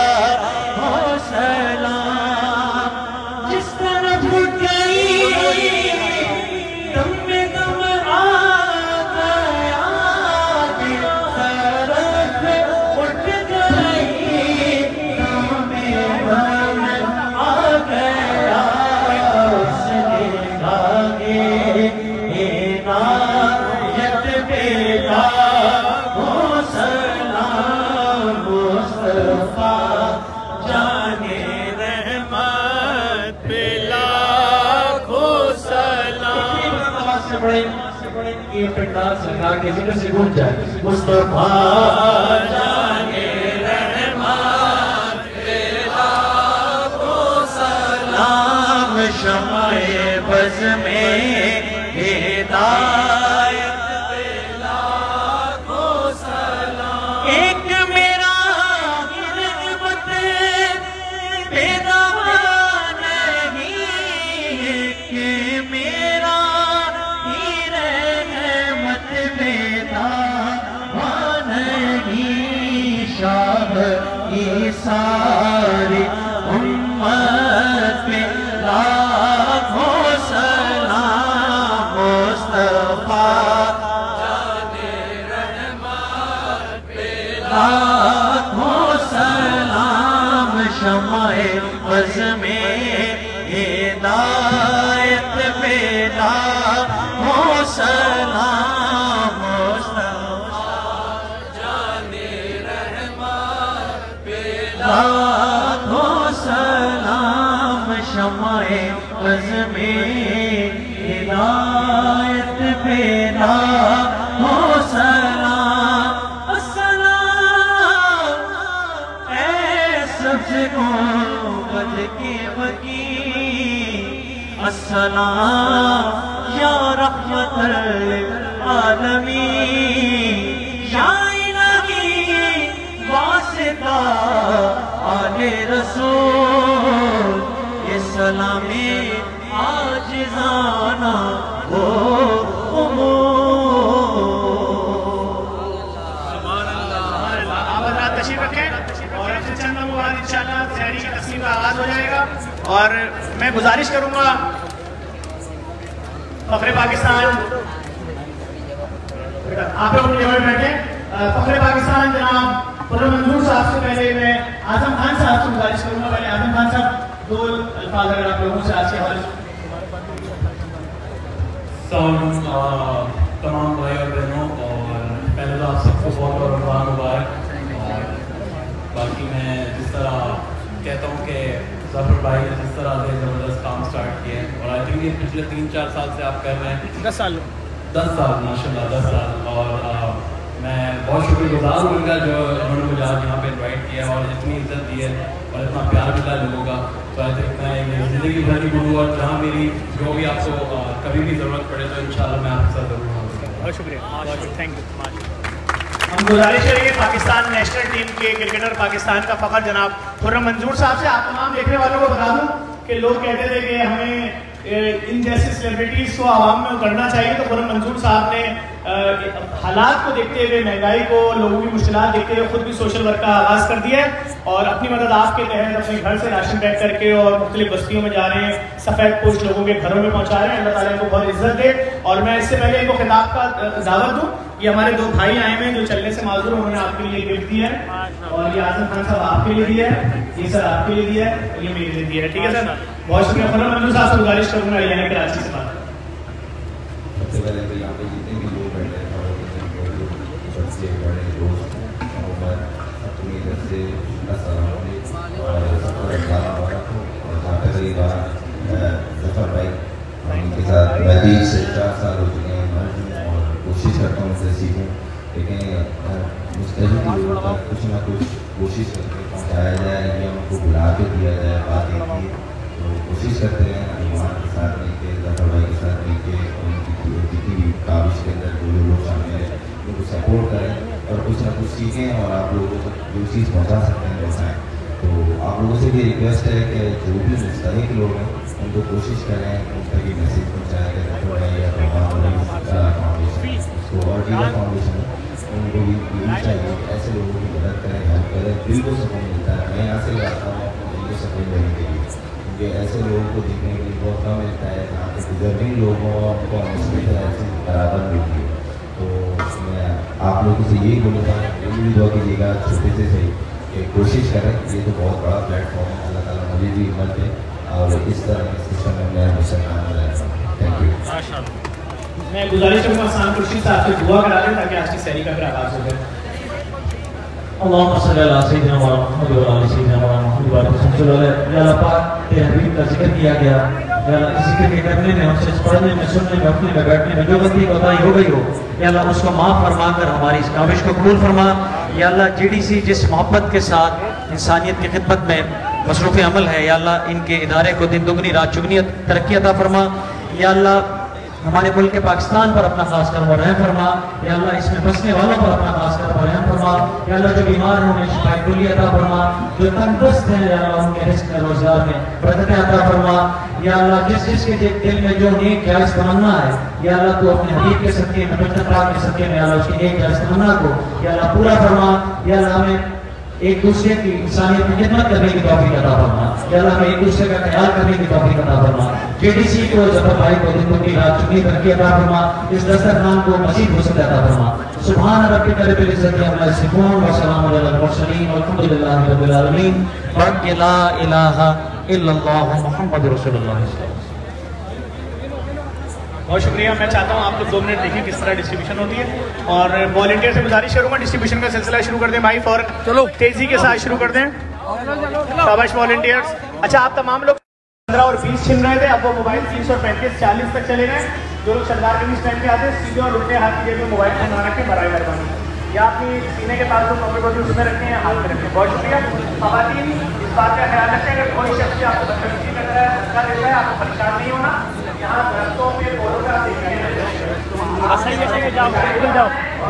सरकार के ज़िक्र से गूंज जाए। मुस्तफ़ा जाने रहमान तेरा को सलाम, शमाए बज में अस्सलाम या रहमत आलमीन। या इलाही वास्ता, आले रसूल, ये सलामी आज जाना हो और मैं गुजारिश चंद लम्हों बाद इंशाल्लाह तैयारी की तकसीम का आगाज़ हो जाएगा और मैं गुजारिश करूँगा फखरे पाकिस्तान। आप लोग जगह बैठे। फखरे पाकिस्तान जनाब खुर्रम मंजूर साहब से पहले मैं आज़म खान साहब से गुजारिश करूँगा। पहले आज़म खान साहब, दो अल्फाज अगर आप लोगों से आज के हवाले तमाम भाई और बहनों, और पहले तो आप सबको बहुत बहुत रमज़ान मुबारक। और बाकी मैं जिस तरह कहता हूँ कि ज़फ़र भाई ने जिस तरह से ज़बरदस्त काम स्टार्ट किया हैं थिंक पिछले तीन चार साल से आप कर रहे हैं। दस साल। दस साल माशाल्लाह दस साल। और आ, मैं बहुत शुक्रगुजार हूँ उनका जो उन्होंने मुझे आज यहाँ पे इनवाइट किया और इतनी इज़्ज़त दी है और इतना प्यार मिला लोगों का। तो आई थिंक मैं ज़िंदगी भर की गुरु और जहाँ मेरी जो भी आपको आ, कभी भी ज़रूरत पड़े तो इंशाल्लाह मैं आपके साथ ज़रूर बहुत शुक्रिया। थैंक यू हम गुजारिश करेंगे पाकिस्तान नेशनल टीम के क्रिकेटर पाकिस्तान का फखर जनाब खुर्रम मंजूर साहब से। आप तमाम देखने वालों को बता दूँ कि लोग कहते थे कि हमें इन जैसे सेलिब्रिटीज को आवाम में उतरना चाहिए तो खुर्रम मंजूर साहब ने हालात को देखते हुए, महँगाई को, लोगों की मुश्किल देखते हुए खुद भी सोशल वर्क का आगाज़ कर दिया है। और अपनी मदद आपके तहत अपने घर से राशन पैक करके और मुख्तलि बस्तियों में जा रहे हैं, सफ़ेद पोष लोगों के घरों में पहुँचा रहे हैं। अल्लाह इनको बहुत इज़्ज़त दे। और मैं इससे पहले इनको खिताब का दावत दूँ ये हमारे दो भाई आए हैं जो चलने से माजूर उन्होंने आपके लिए गिफ्ट दिया है। और ये आज़म खान साहब आपके लिए दिया है। ये सर आपके लिए दिया है और ये मेरे लिए दिया है। ठीक है सर? बहुत शुक्रिया। खुरम मंजूर साहब से गुजारिश करूँगा यानी कराची से बात साल हो चुके हैं मर्ज हूँ और कोशिश करता हूँ उनसे सीखूँ लेकिन मुस्तैद कुछ ना कुछ कोशिश करके पहुँचाया जाए या उनको बुला के दिया जाए बात ही तो कोशिश करते हैं ईमान के साथ मिलके ज़फ़र भाई के साथ मिलके उनकी जितनी भी काविश के अंदर जो जो लोग शामिल हैं उनको सपोर्ट करें और कुछ ना कुछ सीखें और आप लोगों तक जो चीज़ पहुँचा सकते हैं पहुँचाएँ तो आप लोगों से भी रिक्वेस्ट है कि जो भी मुस्तक लोग हैं, उनको कोशिश करें उन तक ये मैसेज पहुँचाएँ कि ज़फ़र भाई या रहमान उसको और डीलर फाउंडेशन उनको भी यही चाहिए ऐसे लोगों की मदद करें हेल्प करें दिल को सुकून मिलता है। मैं यहाँ से आता हूँ दिल को सुकून देने के लिए। क्योंकि ऐसे लोगों को देखने के लिए बहुत कम मिलता है जहाँ पे डिजर्विंग लोग हॉस्पिटल ऐसे बराबर मिलती है। तो मैं आप लोगों से यही बोलूँगा ये भी दुआ कीजिएगा छोटे से सही कि कोशिश करें। ये तो बहुत बड़ा प्लेटफॉर्म है अल्लाह ताला मुझे भी हिम्मत दे और इस तरह के सिस्टम में मैं हमेशा काम रहेगा थैंक यू मैं गुजारिश करूँगा आसान खुर्शीद साहब से दुआ करा दें ताकि आज की सैरी का फिर आगाज़ हो जाए। माफ़ फरमा कर हमारी फरमा। या जिस मोहब्बत के साथ इंसानियत की खिदमत में मसरूफ़ अमल है, या अल्लाह इनके इदारे को दिन दुगनी, रात चुगनी तरक्की अता फरमा। या हमारे मुल्क पाकिस्तान पर अपना खास कर रहम फरमा, या अल्लाह इसमें बसने वालों पर अपना खास कर रहम फरमा, या अल्लाह जो बीमार हैं उन्हें शिफाई कुली अता फरमा, जो तंदुरुस्त हैं, या अल्लाह उनके रिस्क में रोज़गार में बरकतें अता फरमा, या अल्लाह जिस जिसके दि- दिल में जो नेक ख्याल तमन्ना है, या अल्लाह तू अपने हबीब के सदके में के सदके में अल्लाह उसकी नेक ख्याल तमन्ना को, या अल्लाह पूरा फरमा, या अल्लाह हमें एक दूसरे की इंसानियत की खिदमत करने की तौफीक अता फरमा। या अल्लाह हमें एक दूसरे का ख्याल करने की तौफीक अता फरमा। जेडीसी को ज़फ़र भाई को दिन की रात चुनी करके अता फरमा। इस दस्तरखान को मजीद वसत अता फरमा। सुभान रब्बिक रब्बिल इज्जति अम्मा यसिफून व सलामुन अलल मुरसलीन वल्हम्दुलिल्लाहि रब्बिल आलमीन। बाकी ला इलाहा इल्लल्लाह मुहम्मदुर रसूलुल्लाह। बहुत शुक्रिया। मैं चाहता हूँ आप लोग दो मिनट देखिए किस तरह डिस्ट्रीब्यूशन होती है। और वॉलंटियर से गुजारिश करूँगा डिस्ट्रीब्यूशन का सिलसिला शुरू कर दें। भाई फ़ौरन चलो। तेज़ी के साथ शुरू कर दें। शाबाश वॉलंटियर्स अच्छा आप तमाम लोग पंद्रह और बीस छिन रहे थे। अब वो मोबाइल तीन सौ पैंतीस चालीस तक चले गए। जो लोग सरदार के बीच पहन के आते हैं सीधे और उल्टे हाथ की जेब में मोबाइल फ़ोन ना रखें बराए मेहरबानी या अपनी सीने के पास जो कपड़े बदल उसमें रखें या हाथ में रखें। बहुत शुक्रिया। खातन इस बात का ख्याल रखें। अगर कोई शख्स आपको बदतमीजी कर रहा है धक्का देता है आपको परेशान नहीं होना है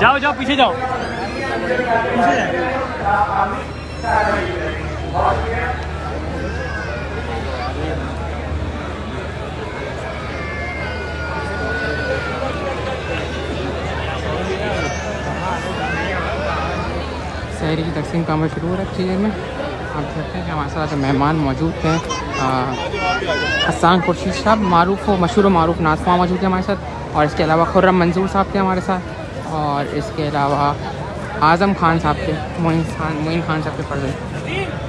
जाओ जाओ। पीछे जाओ। शहरी की तकसीम का अमल शुरू हो रहा है चीज़ें में आप देखते हैं कि हमारे साथ मेहमान मौजूद थे हसान खुर्शीद साहब, मरूफ मशहूर मरूफ नाजमा मौजूद थे हमारे साथ और इसके अलावा खुर्रम मंजूर साहब थे हमारे साथ और इसके अलावा आज़म खान साहब थे मोइन खान मोइन खान साहब के फ़र्ज़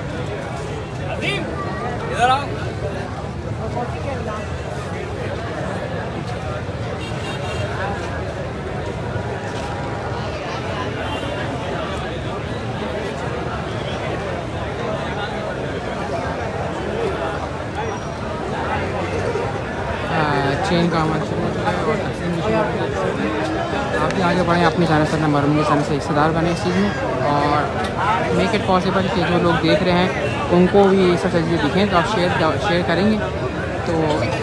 चेन का अमल शुरू हो चुका है और तकसीम भी शुरू हो चुकी है आप भी आगे बढ़ें अपनी जानब से नंबर उनकी जानब से हिस्सेदार बने इस चीज़ में और मेक इट पॉसिबल कि जो लोग देख रहे हैं, उनको भी ये सब चीज़ें दिखें तो आप शेयर शेयर करेंगे। तो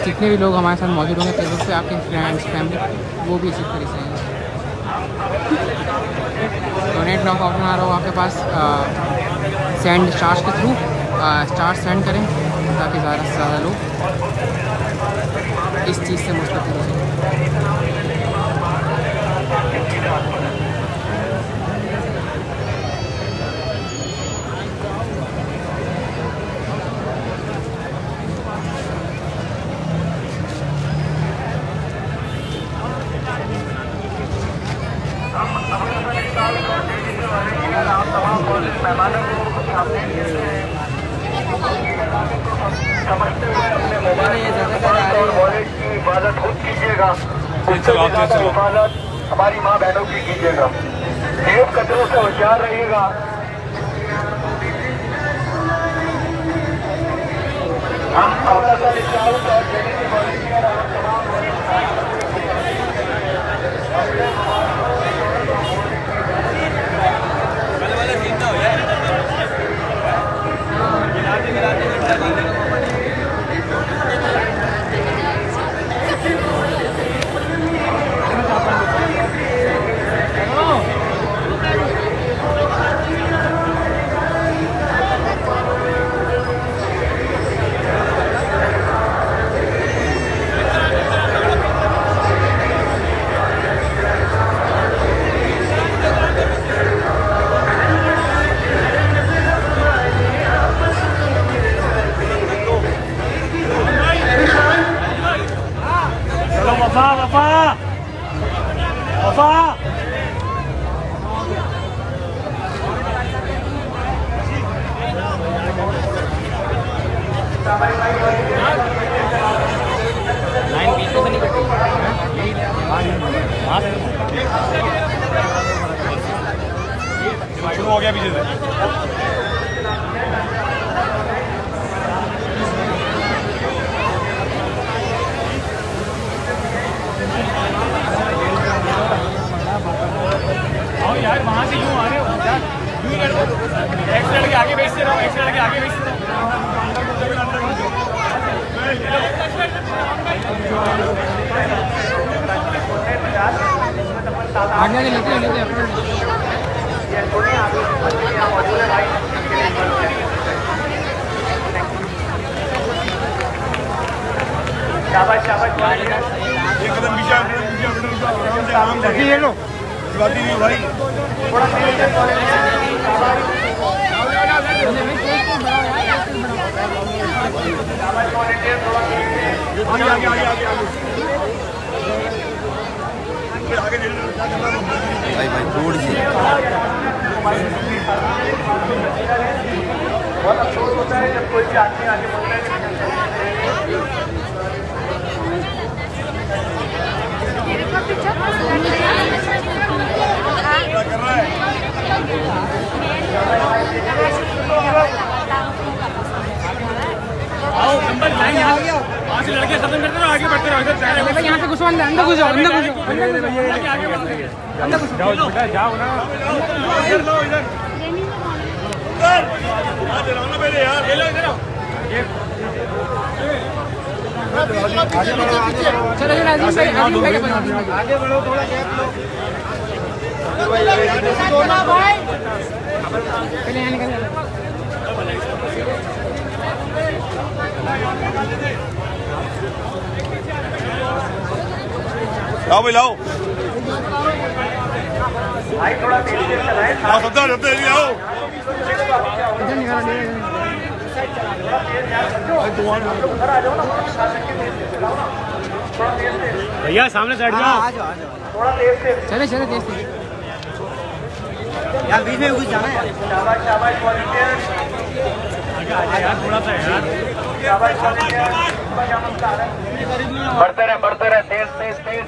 जितने भी लोग हमारे साथ मौजूद होंगे फेसबुक पे आपके फ्रेंड्स फैमिली वो भी इसी तरह से डोनेट नाउ का ऑप्शन आ रहा हो आपके पास सेंड स्टार्स के थ्रू स्टार सेंड करें ताकि ज़्यादा से ज़्यादा लोग इस चीज़ से मुस्तफ़ हो सकें। मेहमानों को सामने समझते हुए अपने मोबाइल और वॉलेट की हिफाजत खुद कीजिएगा। उससे ज़्यादा हिफाजत हमारी माँ बहनों की कीजिएगा। जेब कचरों से होशियार रहिएगा। हम स्काउट और वॉलंटियर और तमाम चलो जाओ बेटा जाओ ना इधर लो इधर इधर हाथ चलाओ ना। पहले यार ले लो इधर आओ चलो चलो अजीम भाई भाई के पास आगे बढ़ो थोड़ा गैप लो पहले यहाँ निकल जाओ। लाओ भाई लाओ। भाई थोड़ा तेज तेज चलाएँ लाओ सबदा सबदा जल्दी आओ इधर निकालो ले उधर आ जाओ। ना वहाँ खा तेज तेज चलाओ ना थोड़ा तेज तेज भैया सामने से हट जाओ थोड़ा तेज तेज चले चले तेज तेज शाबाश शाबाश वॉलंटियर यार थोड़ा सा यार। है बढ़ते रहे बढ़ते रहे तेज तेज तेज।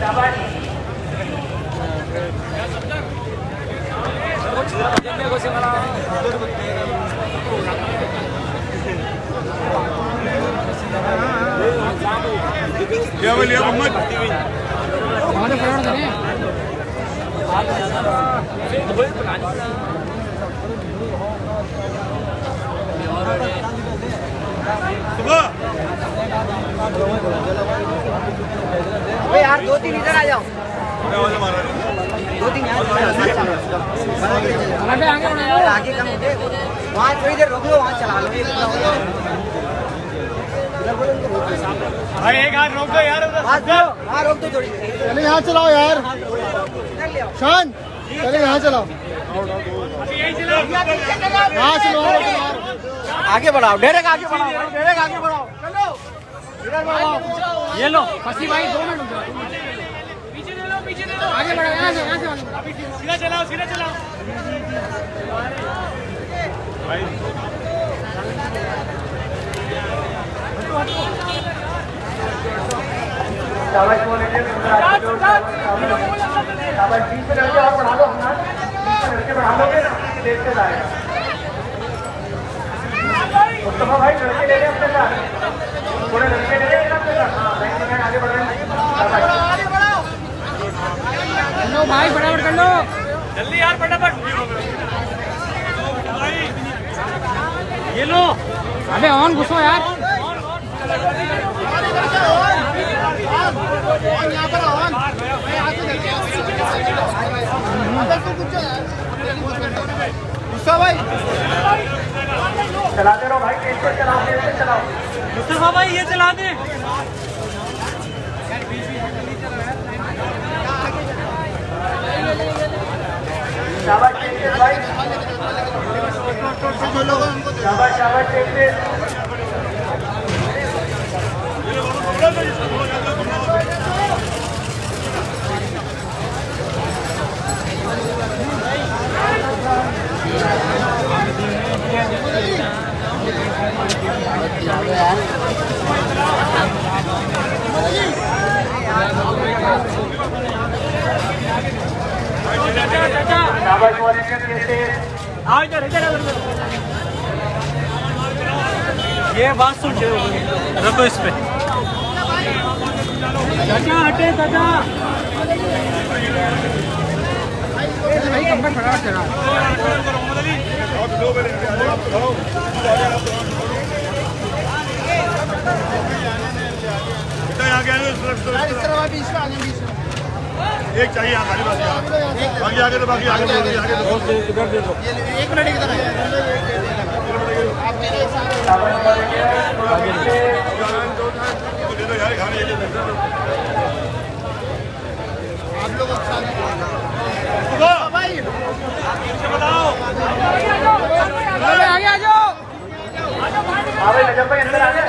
शाबाश लिया भाई लिया मोहम्मद यार दो तीन इधर आ जाओ। दो तीन यहाँ आगे आगे कम वहाँ थोड़ी देर रोक लो वहाँ चला लो ये पूरा हो जाए। इधर बोलो उनको रोक लो। भाई एक हाथ रोक दो यार उधर। वहाँ दो वहाँ रोक दो थोड़ी चले यहाँ चलाओ यार। शान चले यहाँ चलाओ। आगे बढ़ाओ डायरेक्ट आगे बढ़ाओ डायरेक्ट आगे बढ़ाओ। ये लो फंसी भाई दो मिनट आगे बढ़ो यहाँ से यहाँ से सीधा चलाओ सीधा चलाओ शाबाश बोले शाबाश बीच में लड़के और बढ़ा लो अपना बीच में लड़के बढ़ा लोगे ना देख से जाएगा मुस्तफ़ा भाई लड़के ले ले अपने साथ थोड़े लड़के ले ले अपने साथ हाँ आगे बढ़ रहे हैं लो भाई फटाफट कर लो। जल्दी यार फटाफट। ये लो। अबे ऑन घुसो यार। चलाते रहो भाई तेज से चलाओ तेज से चलाओ। मुस्तफ़ा भाई ये चला दे। शाबाश भाई। शाबाश शाबाश तेज से शाबाश बोले तेज से आओ इधर इधर इधर ये बात सुन रखो इस पे। चाचा हटे चाचा। भाई कंफर्ट फटाफट चला। एक चाहिए यहाँ खाली बाकी बाकी आगे तो बाकी आगे तो बाकी आगे तो। इधर दे दो दे दो यार खाने के लिए अबे आगे आ। जाओ हाँ भाई नज़र भाई अंदर आ जाए सुनो सुनो सुनो आगे बढ़ो आगे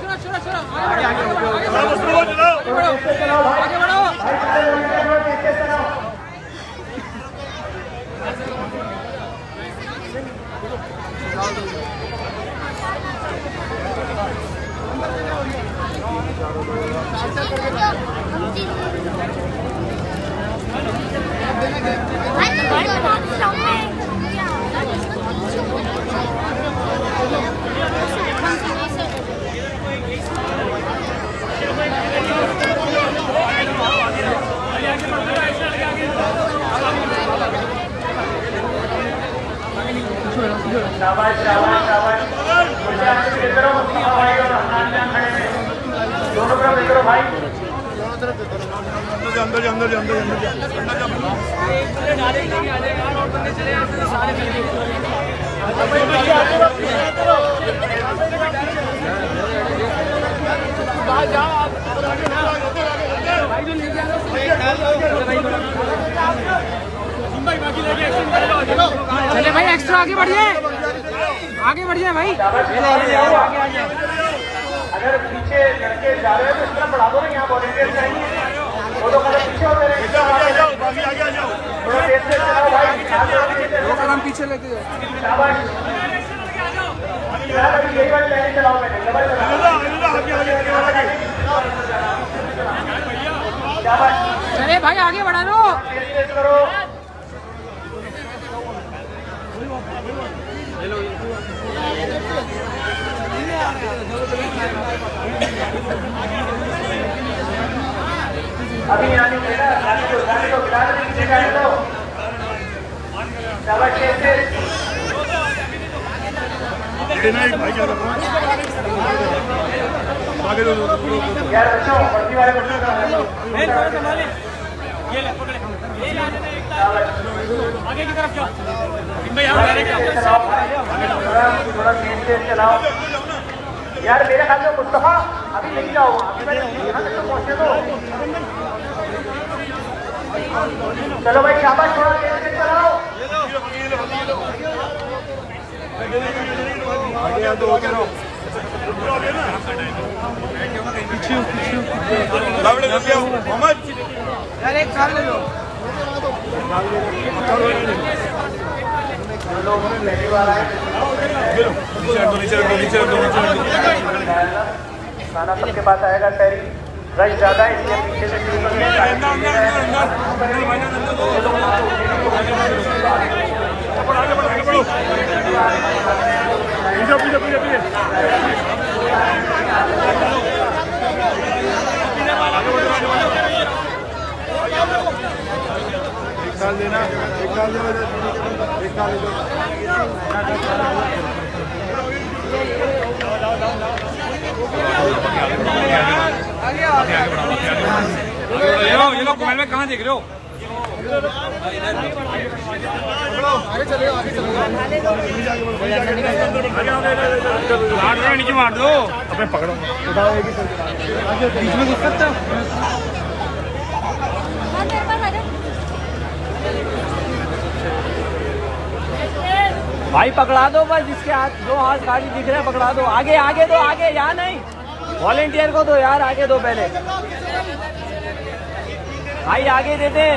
चलाओ चलाओ चलाओ बढ़ो आगे बढ़ो तेज से चलाओ शाबाश शाबाश शाबाश मुझे आपसे भी देते रहो मुस्तफ़ा भाई और हसनान जान खड़े हैं दोनों तरफ़ भाई अंदर अंदर अंदर अंदर चले भाई। एक्स्ट्रा आगे बढ़िए आगे। बढ़िए भाई अगर पीछे लड़के जा रहे हैं तो इस तरफ़ बढ़ा दो ना यहाँ वॉलेंटियर चाहिए। वो लोग अगर पीछे होते रहे आगे आ जाओ बाकी आगे आ जाओ थोड़ा तेज से चलाओ भाई। आगे आगे तेज से चलाओ। पीछे लेके शाबाश। यही वाली लाइन चलाओ मैंने डबल चलाओ। आगे आगे आगे आगे शाबाश। चले भाई आगे बढ़ा लो। करो। अभी आने के ना गाड़ी को गाड़ी को गिरा दे पीछे गाड़ी दो शाबाश देना एक भाई कर रहा आगे दो दो दो, दो, दो। यार बच्चों वर्दी वाले बच्चों ये ले पकड़े ये ले आने एक तरफ़। आगे की तरफ़ जाओ भाई यहाँ डायरेक्ट चलाओ थोड़ा थोड़ा तेज तेज चलाओ यार, मेरे ख्याल में मुस्तफ़ा अभी नहीं जाओ तो दो चलो भाई, शाबाश, थोड़ा तेज तेज चलाओ। यार एक साल ले लो। खाना सबके पास आएगा टेरी रश ज़्यादा है इसलिए पीछे से टीम ये लो ये कहाँ देख रहे हो मार दो नीचे मार दो अपने पकड़ो बीच में घुस सकते भाई, पकड़ा दो बस जिसके हाथ, दो हाथ गाड़ी दिख रहे हैं, पकड़ा दो। आगे आगे दो, आगे यहाँ नहीं? वॉलेंटियर को दो यार, आगे दो पहले। भाई, आगे दे दे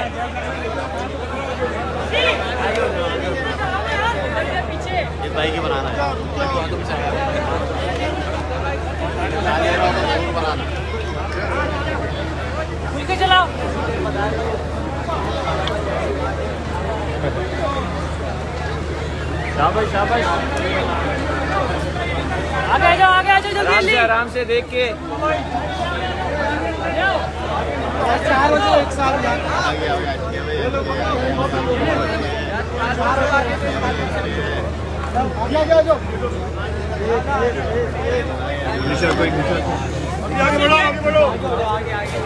शाबाश शाबाश। आगे आ जाओ आगे आ जाओ जल्दी जल्दी। आराम से देख के। चार जाओ एक साल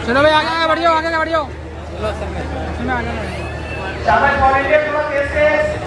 चलो भाई आगे आगे आगे आगे बढ़ जाओ इसमें आगे ना शाबाश वॉलंटियर थोड़ा तेज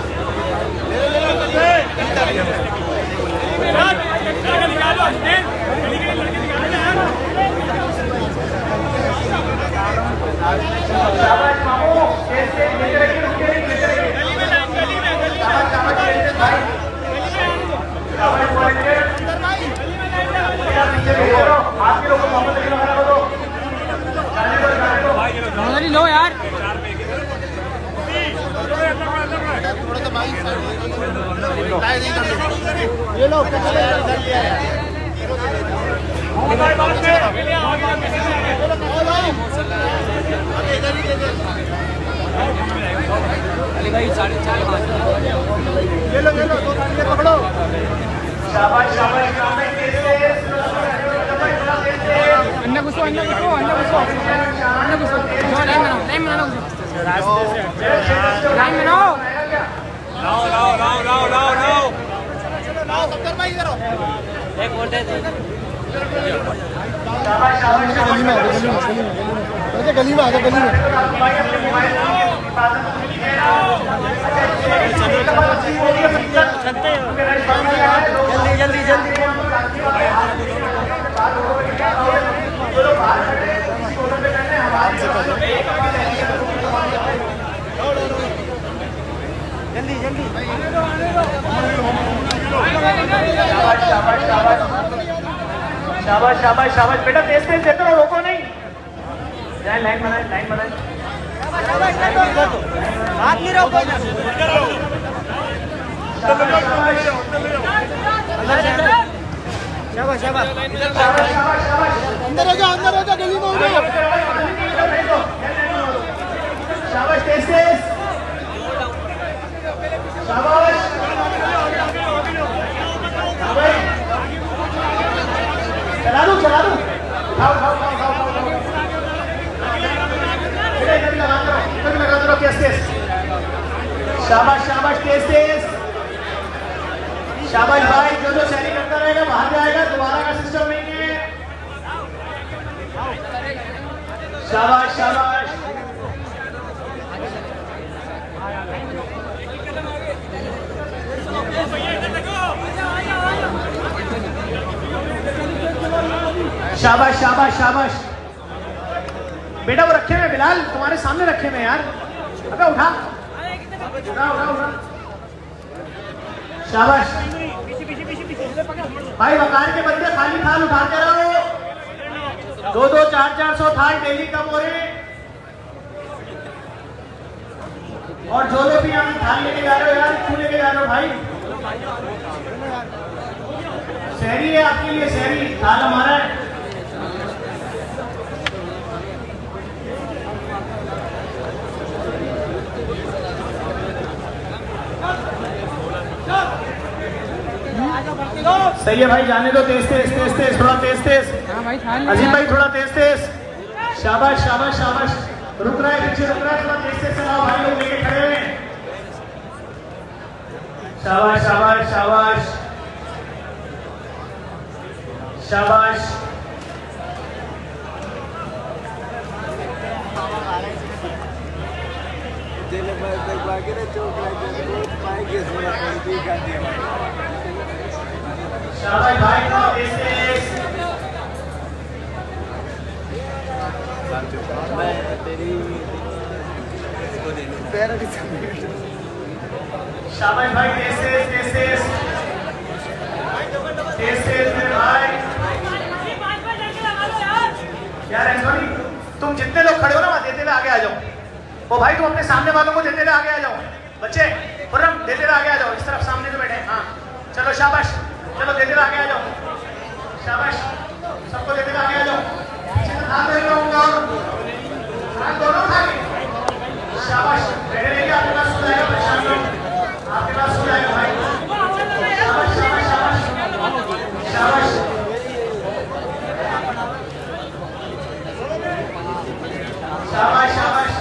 वॉलंटियर यार। को मोहम्मद अली जाने दो जाने दो मोहम्मद अली लो यार शाबाश शाबाश शाबाश अंदर घुसो अंदर घुसो अंदर घुसो अंदर घुसो जो बनाओ लाइन बनाओ घुसो लाइन बनाओ लाओ लाओ लाओ लाओ लाओ लाओ शाबाश शाबाश शाबाश गली में आ गली में। जल्दी जल्दी जल्दी जल्दी जल्दी शाबाश शाबाश शाबाश शाबाश शाबाश शाबाश। बेटा तेज तेज देते रहो रोको नहीं। जाए लाइन बनाए लाइन बनाए। हाथ नहीं रोको शाबाश शाबाश। अंदर आ जा अंदर आ जा गली में हो जाओ शाबाश तेज तेज। शाबाश शाबाश तेज तेज शाबाश भाई जो जो शहरी करता रहेगा बाहर जाएगा दोबारा का सिस्टम नहीं है शाबाश शाबाश शाबाश शाबाश शाबाश। बेटा, वो रखे हुए बिलाल, तुम्हारे सामने रखे हुए यार। अबे, उठा। उठा उठा उठा। शाबाश। भाई वकार के बंदे खाली थाल उठाते रहो। दो दो, चार चार सौ थाल डेली कम हो रहे और जो लोग भी यहाँ थाल लेके जा रहे हो यार, क्यों लेके जा रहे हो भाई? शहरी है आपके लिए, शहरी। थाल हमारा है। सही है भाई जाने दो तेज तेज तेज तेज थोड़ा तेज तेज। अजीत भाई भाई थोड़ा तेज तेज। शाबाश शाबाश शाबाश। रुक रहा है पीछे रुक रहा है थोड़ा तेज तेज चलाओ भाई लोग लेके खड़े हुए हैं। शाबाश शाबाश शाबाश। शाबाश। शाबाश भाई थोड़ा तेज तेज शाबाश भाई तेज तेज तेज तेज तेज तेज मेरे भाई यार एंथोनी तुम जितने लोग खड़े हो ना वहाँ देते हुए आगे आ जाओ। ओ भाई तुम अपने सामने वालों को देते हुए आगे आ जाओ। बच्चे खुर्रम देते हुए आगे आ जाओ। इस तरफ़ सामने जो बैठे हाँ। चलो शाबाश। चलो देते हुए आगे आ जाओ। शाबाश। सबको देते हुए आगे आ जाओ। पीछे से हाथ दे रहूँगा और हाथ दोनों खा के। शाबाश। पहले रहिए आपके पास सो जाएगा परेशान लोग आपके पास सो जाएगा भाई शाबाश शाबाश शाबाश शाबाश शाबाश शाबाश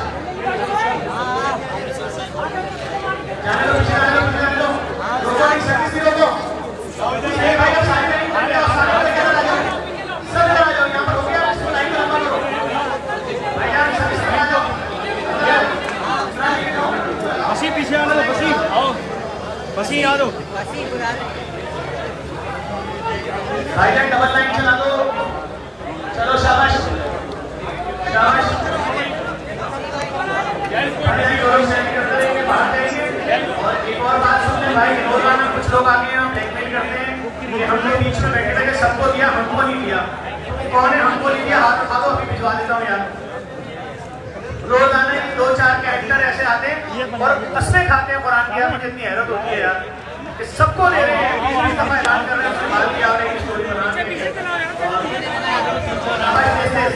जाने दो पीछे जाने दो पीछे जाने दो रोको नहीं सर्विस भी रोको नहीं भाई अब सारे नहीं खड़े हो सारे वाले इधर आ जाओ सब इधर आ जाओ यहाँ पर हो गया इसको लाइन में लंबा करो भाई यार सर्विस में आ जाओ बसी पीछे आ दो बसी आओ बसी आ दो भाई जान डबल लाइन चला दो। चलो, शाबाश। शाबाश। और दो चार ऐसे आते हैं और कसमें खाते कुरान की मुझे इतनी हैरत होती है यार सबको दे रहे हैं। बीस दफ़ा ऐलान कर रहे हैं, उसके बाद भी आ स्टोरी बनाने के लिए।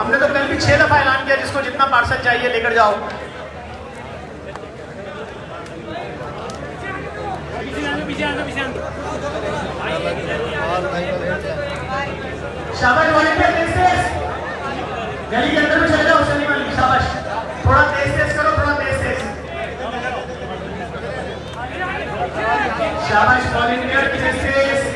हमने तो कल भी छह दफ़ा ऐलान किया जिसको जितना पार्सल चाहिए लेकर जाओ। शाबाश वाले पे तेज तेज? गली के अंदर में चले जाओ चली वाली शाबाश। थोड़ा तेज तेज करो, थोड़ा तेज तेज। शाबाश वॉलंटियर तेज तेज?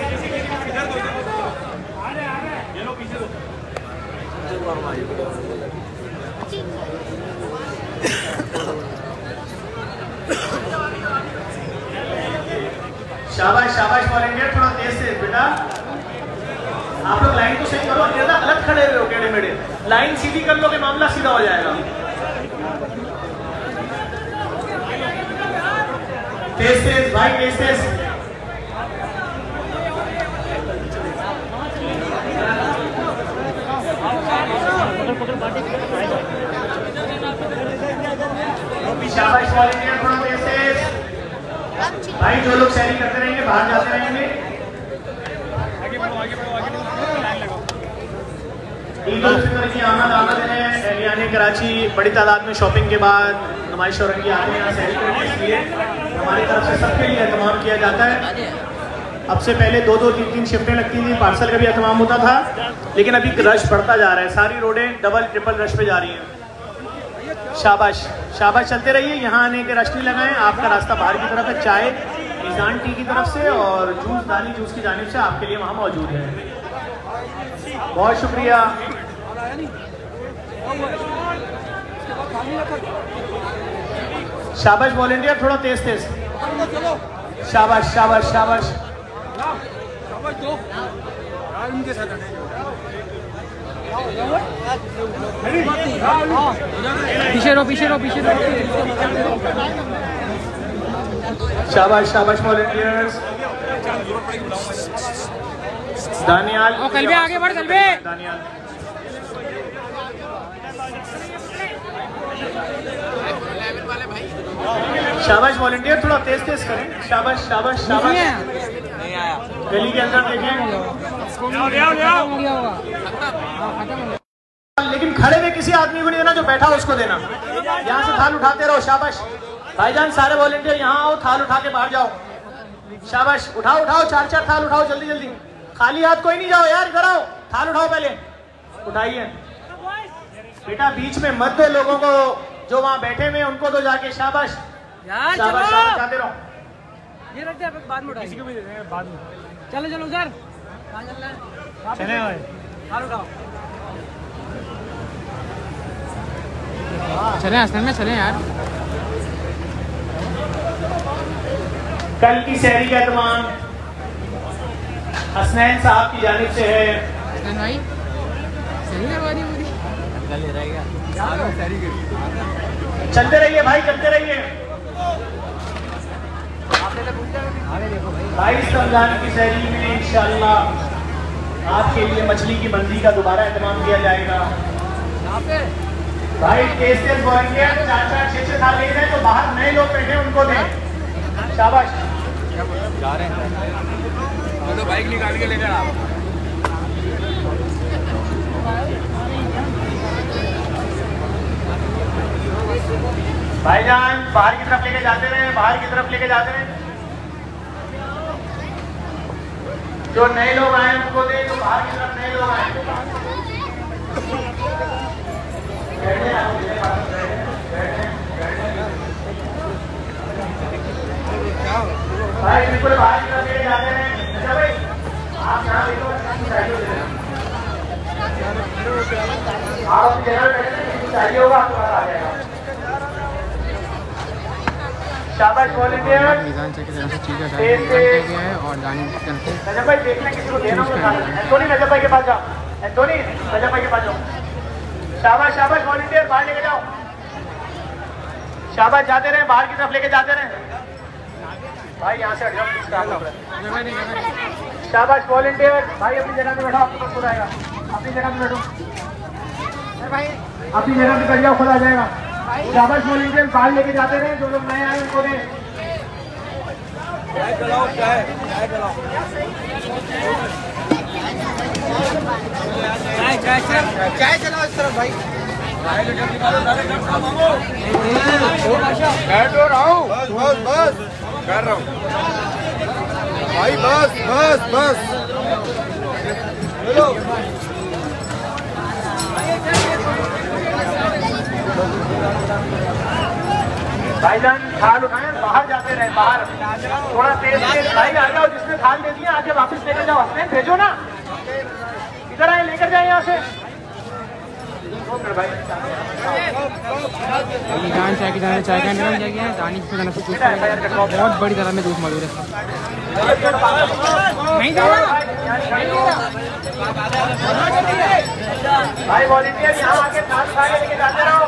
शाबाश शाबाश वॉलंटियर थोड़ा तेज से, बेटा। आप लोग लाइन तो सही करो ज़्यादा अलग खड़े हुए हो, टेढ़े मेढ़े। लाइन सीधी कर लो लोगे, मामला सीधा हो जाएगा। तेज तेज, भाई, तेज तेज शाबाश वॉलंटियर थोड़ा तेज तेज भाई जो लोग सैरी करते रहेंगे, बाहर जाते रहेंगे। है। यानी कराची बड़ी तादाद में शॉपिंग के बाद नुमाइश और हमारी तरफ़ से सबके लिए एहतमाम किया जाता है। अब से पहले दो दो तीन तीन शिफ्टें लगती थी पार्सल का भी एहतमाम होता था, लेकिन अभी रश बढ़ता जा रहा है। सारी रोडें डबल ट्रिपल रश पे जा रही हैं। शाबाश। शाबाश, चलते रहिए। यहाँ आने के रश नहीं लगाएँ। आपका रास्ता बाहर की तरफ़ है, चाय ईजान टी की तरफ़ से और जूस दानी, जूस की जानिब से आपके लिए वहाँ मौजूद है। बहुत शुक्रिया। शाबाश वॉलेंटियर थोड़ा तेज तेज शाबाश शाबाश शाबाश। पीछे रहो पीछे रहो पीछे रहो। शाबाश शाबाश वॉलेंटियर्स दानियाल। ओ कलबे आगे बढ़ कलबे। दानियाल। शाबाश वॉलेंटियर थोड़ा तेज तेज करें। शाबाश शाबाश शाबाश। गली के अंदर देखें लेकिन खड़े में किसी आदमी को नहीं देना जो बैठा हो उसको देना। यहाँ से थाल उठाते रहो शाबाश। भाईजान सारे वॉलेंटियर यहाँ आओ थाल उठा के बाहर जाओ। शाबाश उठाओ उठाओ चार चार थाल उठाओ जल्दी जल्दी। खाली हाथ कोई नहीं जाओ यार इधर आओ। थाल उठाओ पहले। उठाइए। बेटा बीच में मत दो लोगों को जो वहाँ बैठे हुए उनको दो जाके। शाबाश। यार चलो। जाते रहो। ये रख दे बाद में उठाएँगे। को भी दे देंगे बाद में। चलो चलो उधर। कहाँ चल रहा है चले भाई उठाओ। चले हसन में चले यार। कल की शहरी का एहतमाम हसनैन साहब की जानिब से है। भाई सही पूरी। चलते रहिए भाई चलते रहिए। बाईस रमज़ान की सहरी में इंशाल्लाह। आपके लिए मछली की मंदी का दोबारा एहतमाम किया जाएगा। भाई तेज वॉलंटियर हैं तो बाहर नए लोग बैठे उनको दें शाबाश। जा रहे हैं। तो बाइक निकाल के लेकर आप भाईजान, बाहर की तरफ़ लेके जाते रहे, बाहर की तरफ़ लेके जाते रहे जो नए लोग आए उनको दे, जो बाहर की तरफ़ नए लोग आए। भाई, बिल्कुल बाहर की तरफ़ लेके जाते रहे अच्छा भाई, आप यहाँ देखो। आप जगह बैठे चाहिए होगा, आपके आ जाएगा शाबाश वॉलंटियर है और भाई देखना किसी को देना होगा एंटोनी भाई के पास जाओ। एंटोनी भाई के पास जाओ। शाबाश शाबाश वॉलंटियर बाहर लेके जाओ। शाबाश जाते रहे बाहर की तरफ़ लेके जाते रहे। भाई यहाँ से हट जाओ शाबाश वॉलंटियर भाई अपनी जगह पे बैठो आपको खुद आएगा। अपनी जगह पे बैठो। भाई। अपनी जगह पे बैठ जाओ खुद आ जाएगा। शाबाश वॉलंटियर बाहर लेके जाते रहे जो लोग नए आए उनको दें चाय चलाओ इस तरफ़ भाई। बैठो रहा हूँ। बस बस कर रहा हूँ। भाई बस बस बस। भाईजान थाल उठाए बाहर जाते रहे बाहर। थोड़ा तेज तेज भाई आ जाओ जिसने थाल दे दिया आगे वापस लेकर जाओ हसनैन भेजो ना। इधर आए लेकर जाए यहाँ से। भाई चाय की से चाय का गया है। दानी की तरफ़ से। बहुत बड़ी तादाद में दूध मौजूद है। नहीं भाई वॉलेंटियर यहाँ आके थाल उठा के लेके जाते रहो।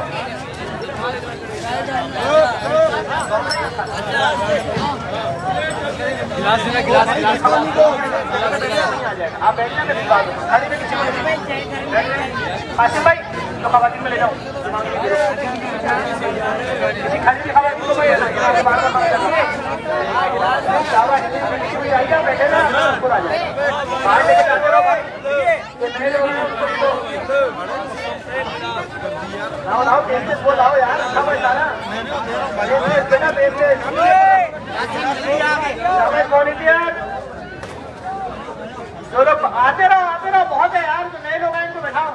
गिलास देना गिलास गिलास आप बैठना मैं भिजवा दूँ खाली में किसी को आसिम भाई तो खवातीन में ले जाओ किसी खवा को भाई ऐसा गिलास बार बार बार करके शाबाश किसी को चाहिए बैठे ना बाहर लेके जाते रहो भाई हैं। लाओ लाओ तेज तेज बोल आओ यार अच्छा जो लोग आते रहो आते रहो बहुत है यार जो नए लोग आए इनको बैठाओ।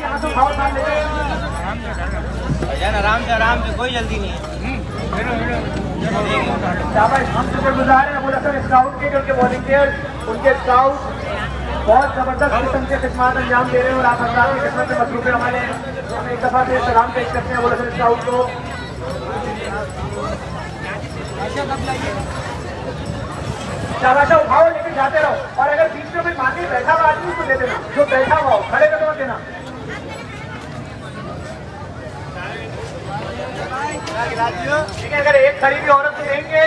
यहाँ से लेके आराम से आराम से कोई जल्दी नहीं है। शाबाश हम शुक्रगुजार हैं। अबू हसन स्काउट के जो उनके वॉलंटियर उनके स्काउट बहुत ज़बरदस्त किस्म के खिदमत अंजाम दे रहे हैं और आप हजरात की खिदमत में मसरूफ हमारे हम एक दफ़ा से सलाम पेश करते हैं अबू हसन स्काउट को। शाबाश, उठाओ, लेके जाते रहो। और अगर बीच में कोई मांगे बैठा हुआ आदमी उसको दे देना। जो बैठा हुआ हो, खड़े का तो देना। है, अगर एक खड़ी हुई औरत देंगे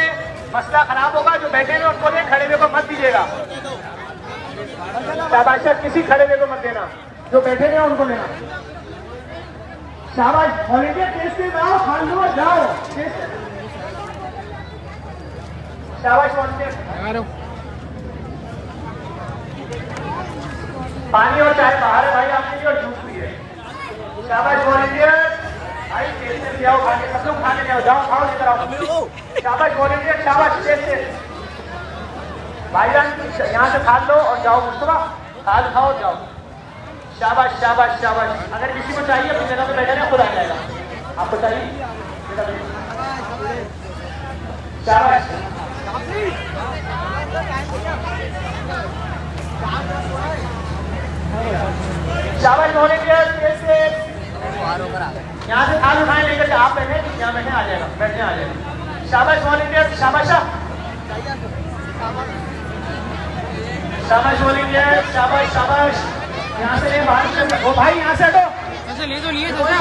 मसला खराब होगा, जो बैठे हुए उनको दें खड़े को मत दीजिएगा। शाबाश किसी खड़े हुए को मत देना, जो बैठे हैं उनको लेना शाबाश वॉलेंटियर टेस्ट पे आओ खान लो जाओ। शाबाश वॉलेंटियर पानी और चाय बाहर है भाई, आपके लिए और जूस भी है। शाबाश वॉलेंटियर भाई टेस्ट से ले आओ खाने सब लोग खाने ले आओ जाओ खाओ लेकर आओ। शाबाश वॉलेंटियर शाबाश टेस्ट से। भाईजान यहाँ से खाल लो और जाओ मुस्तफ़ा। खाल खाओ जाओ। शाबाश शाबाश शाबाश। अगर किसी को चाहिए अपनी जगह पे बैठे ना खुद आ जाएगा। आपको चाहिए? शाबाश। शाबाश वॉलेंटियर कैसे यहाँ से थाल उठाए लेकर के आप बैठे यहाँ बैठे आ जाएगा बैठने आ जाएगा। शाबाश वॉलेंटियर शाबाश। शाबाश वॉलेंटियर शाबाश शाबाश। यहाँ से ले बाहर से ओ भाई यहाँ से हटो। ऐसे ले तो लिए चाचा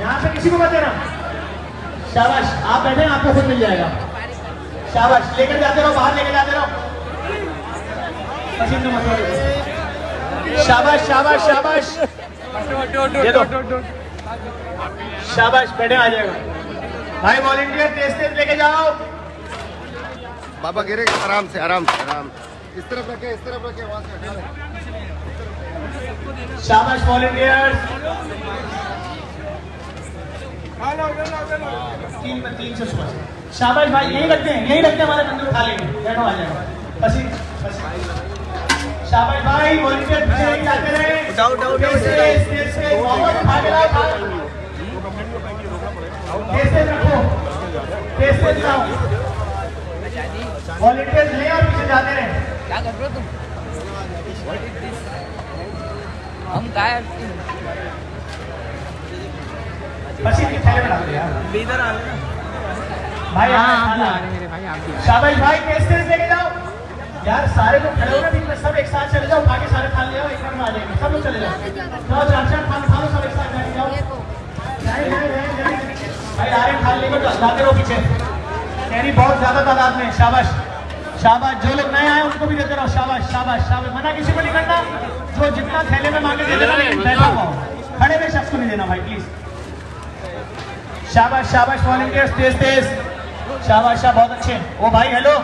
यहाँ से किसी को मत देना। शाबाश आप बैठे आपको खुद मिल जाएगा। शाबाश लेकर जाते रहो बाहर लेकर जाते रहो। शाबाश शाबाश शाबाश। दे दो शाबाश बैठे आ जाएगा। भाई वॉलेंटियर तेज तेज लेके जाओ। बाबा गिरेगा आराम से आराम से आराम। इस तरफ़ रखे इस तरफ़ रखे वहाँ से। शाबाश वॉलेंटियर तीन पर तीन से शाबाश भाई यही रखते हैं यही रखते हैं हमारे तंदूर खा लेंगे बैठो आ जाएगा पसी पसी शाबाश भाई वॉलेंटियर पीछे लेके जाते रहे। उठाओ, उठाओ, उठाओ, तेज से तेज से मोहम्मद खा के लाओ खा तेज रखो। तेज से लाओ वॉलेंटियर्स ले और पीछे जाते रहे। क्या कर रहे हो तुम? हम गायब पसी के? थैले में डालते यार। इधर आ भाई हाँ यहाँ आप भी खाना। आ रहे मेरे भाई आप भी आ शाबाश भाई तेज लेके जाओ। यार सारे लोग खड़े हो ना बीच में सब एक साथ चले जाओ खा के सारे खा ले आओ एक में आ सब लोग चले जाओ। जाओ चार चार खान खा लो सब एक साथ जाके जाओ। भाई आ रहे लेकर जाओ, जाते रहो पीछे। यानी बहुत ज़्यादा तादाद में शाबाश। शाबाश जो लोग नए आए उनको भी देते रहो शाबाश शाबाश शाबाश। मना किसी को नहीं करना जो जितना थैले में मांगे देना खड़े में शख्स को नहीं देना भाई प्लीज़ शाबाश शाबाश वॉलंटियर्स तेज तेज। शाबाश शाह बहुत अच्छे। ओ भाई हेलो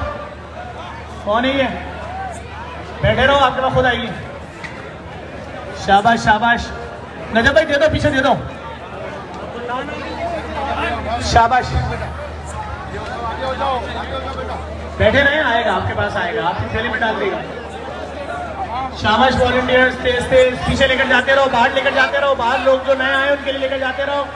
कौन है। ये बैठे रहो, आपके पास खुद आइए शाबाश शाबाश। नज़र भाई, दे दो, पीछे दे दो। शाबाश। बैठे रहे, आएगा, आपके पास आएगा। आपकी थैली में डाल देगा। शाबाश वॉलंटियर्स तेज तेज। पीछे लेकर जाते रहो, बाहर लेकर जाते रहो। बाहर लोग जो नए आए, उनके लिए लेकर जाते रहो।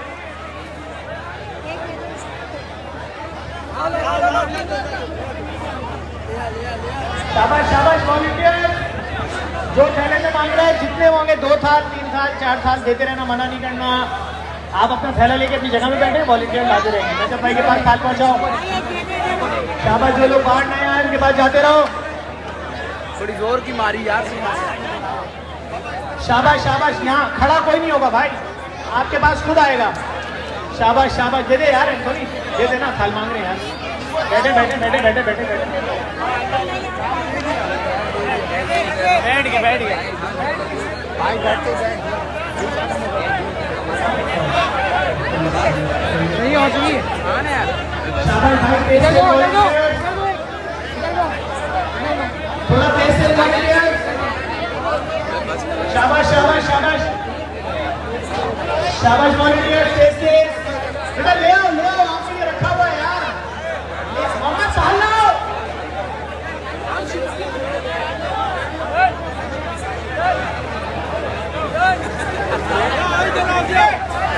शाबाश शाबाश वॉलंटियर जो थैले में मांग रहा है जितने होंगे दो थाल तीन थाल चार थाल देते रहना मना नहीं करना। आप अपना थैला लेके अपनी जगह में बैठे वॉलंटियर लाते रहेंगे। नज़र भाई के पास थाल पहुंचाओ। शाबाश जो लोग बाहर नए आए उनके पास जाते रहो। थोड़ी ज़ोर की मारी यार शाबाश शाबाश यहाँ खड़ा कोई नहीं होगा भाई। आपके पास खुद आएगा। शाबाश शाबाश दे दे यार एंथोनी। दे देना थाल मांग रहे हैं यार। बैठे बैठे बैठे बैठे बैठे बैठे। गए, बैठ गए। भाई बैठते नहीं हो चुकी है ना यार इधर से दो इधर दो थोड़ा तेज से volunteers। शाबाश शाबाश शाबाश। शाबाश वॉलंटियर तेज तेज इधर ले आओ ले आओ आपके लिए रखा हुआ है यार मोहम्मद साहब लाओ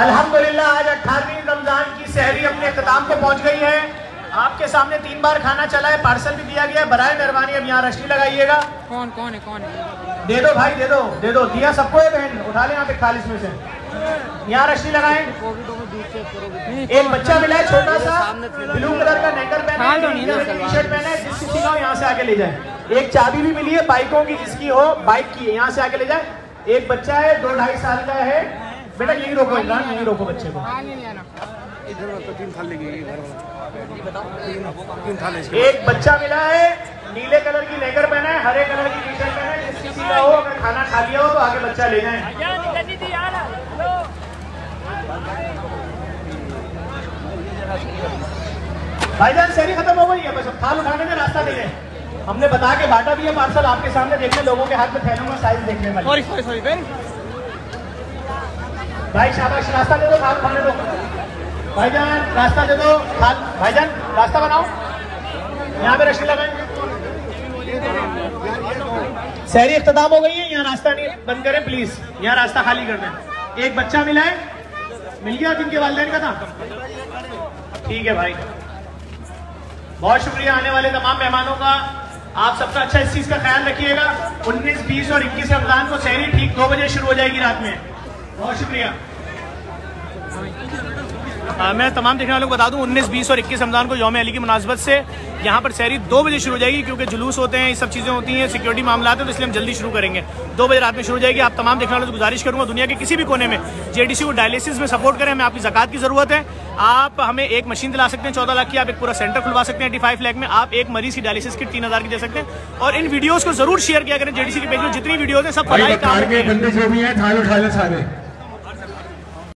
अल्हम्दुलिल्लाह आज 18वीं रमज़ान की सहरी अपने अख्ताम को पहुँच गई है। आपके सामने तीन बार खाना चला है पार्सल भी दिया गया है। बराए मेहरबानी अब यहाँ रश्मि लगाइएगा। कौन कौन है कौन है? दे दो भाई दे दो दे दो। दिया सबको है बहन? उठा ले यहाँ पे खालिश में से। यहाँ रश्मी लगाएँ। एक बच्चा मिला है छोटा सा ब्लू कलर का नेकर पहना है टी शर्ट पहना है जिस किसी का यहाँ से आके ले जाए। एक चाबी भी मिली है बाइकों की जिसकी हो बाइक की यहाँ से आके ले जाए। एक बच्चा है दो ढाई साल का है। बेटा यही रोको इमरान यही रोको बच्चे को। एक बच्चा मिला है नीले कलर की नेकर पहना है हरे कलर की टी शर्ट पहना है जिस किसी का हो अगर खाना खा लिया हो तो आगे बच्चा ले जाए। भाईजान शहरी खत्म हो गई है बस थाल उठाने में रास्ता दे हमने बता के बांटा भी है पार्सल आपके सामने देखने लोगों के हाथ में थैलों में साइज़ देखने वाली। सॉरी सॉरी सॉरी भाई शाबाश रास्ता दे दो थाल उठाने दो भाईजान रास्ता दे दो थाल भाईजान रास्ता बनाओ। यहाँ पे रश्मि लगाए। शहरी इख्ताम हो गई है यहाँ रास्ता नहीं बंद करें प्लीज़ यहाँ रास्ता खाली कर दें। एक बच्चा मिला है। मिल गया जिनके वालदेन का था? ठीक है भाई। बहुत शुक्रिया आने वाले तमाम मेहमानों का। आप सबका अच्छा इस चीज़ का ख्याल रखिएगा। 19, 20 और 21 रमज़ान को शहरी ठीक दो बजे शुरू हो जाएगी रात में। बहुत शुक्रिया। आ, मैं तमाम देखने वालों को बता दूँ 19, 20 और 21 रमज़ान को यौम अली की मुनासबत से यहाँ पर शहरी दो बजे शुरू हो जाएगी क्योंकि जुलूस होते हैं ये सब चीज़ें होती हैं सिक्योरिटी मामला है तो इसलिए हम जल्दी शुरू करेंगे। दो बजे रात में शुरू हो जाएगी। आप तमाम देखने वालों से गुजारिश करूँगा दुनिया के किसी भी कोने में जेडीसी को डायलिसिस में सपोर्ट करें हमें आपकी जक़ात की ज़रूरत है। आप हमें एक मशीन दिला सकते हैं चौदह लाख की आप एक पूरा सेंटर खुलवा सकते हैं एटी फाइव लाख में आप एक मरीज़ की डायलिसिस की तीन हज़ार की दे सकते हैं। और इन वीडियोज़ को ज़रूर शेयर किया करें जेडीसी के पेज में जितनी वीडियोज़ हैं सब काम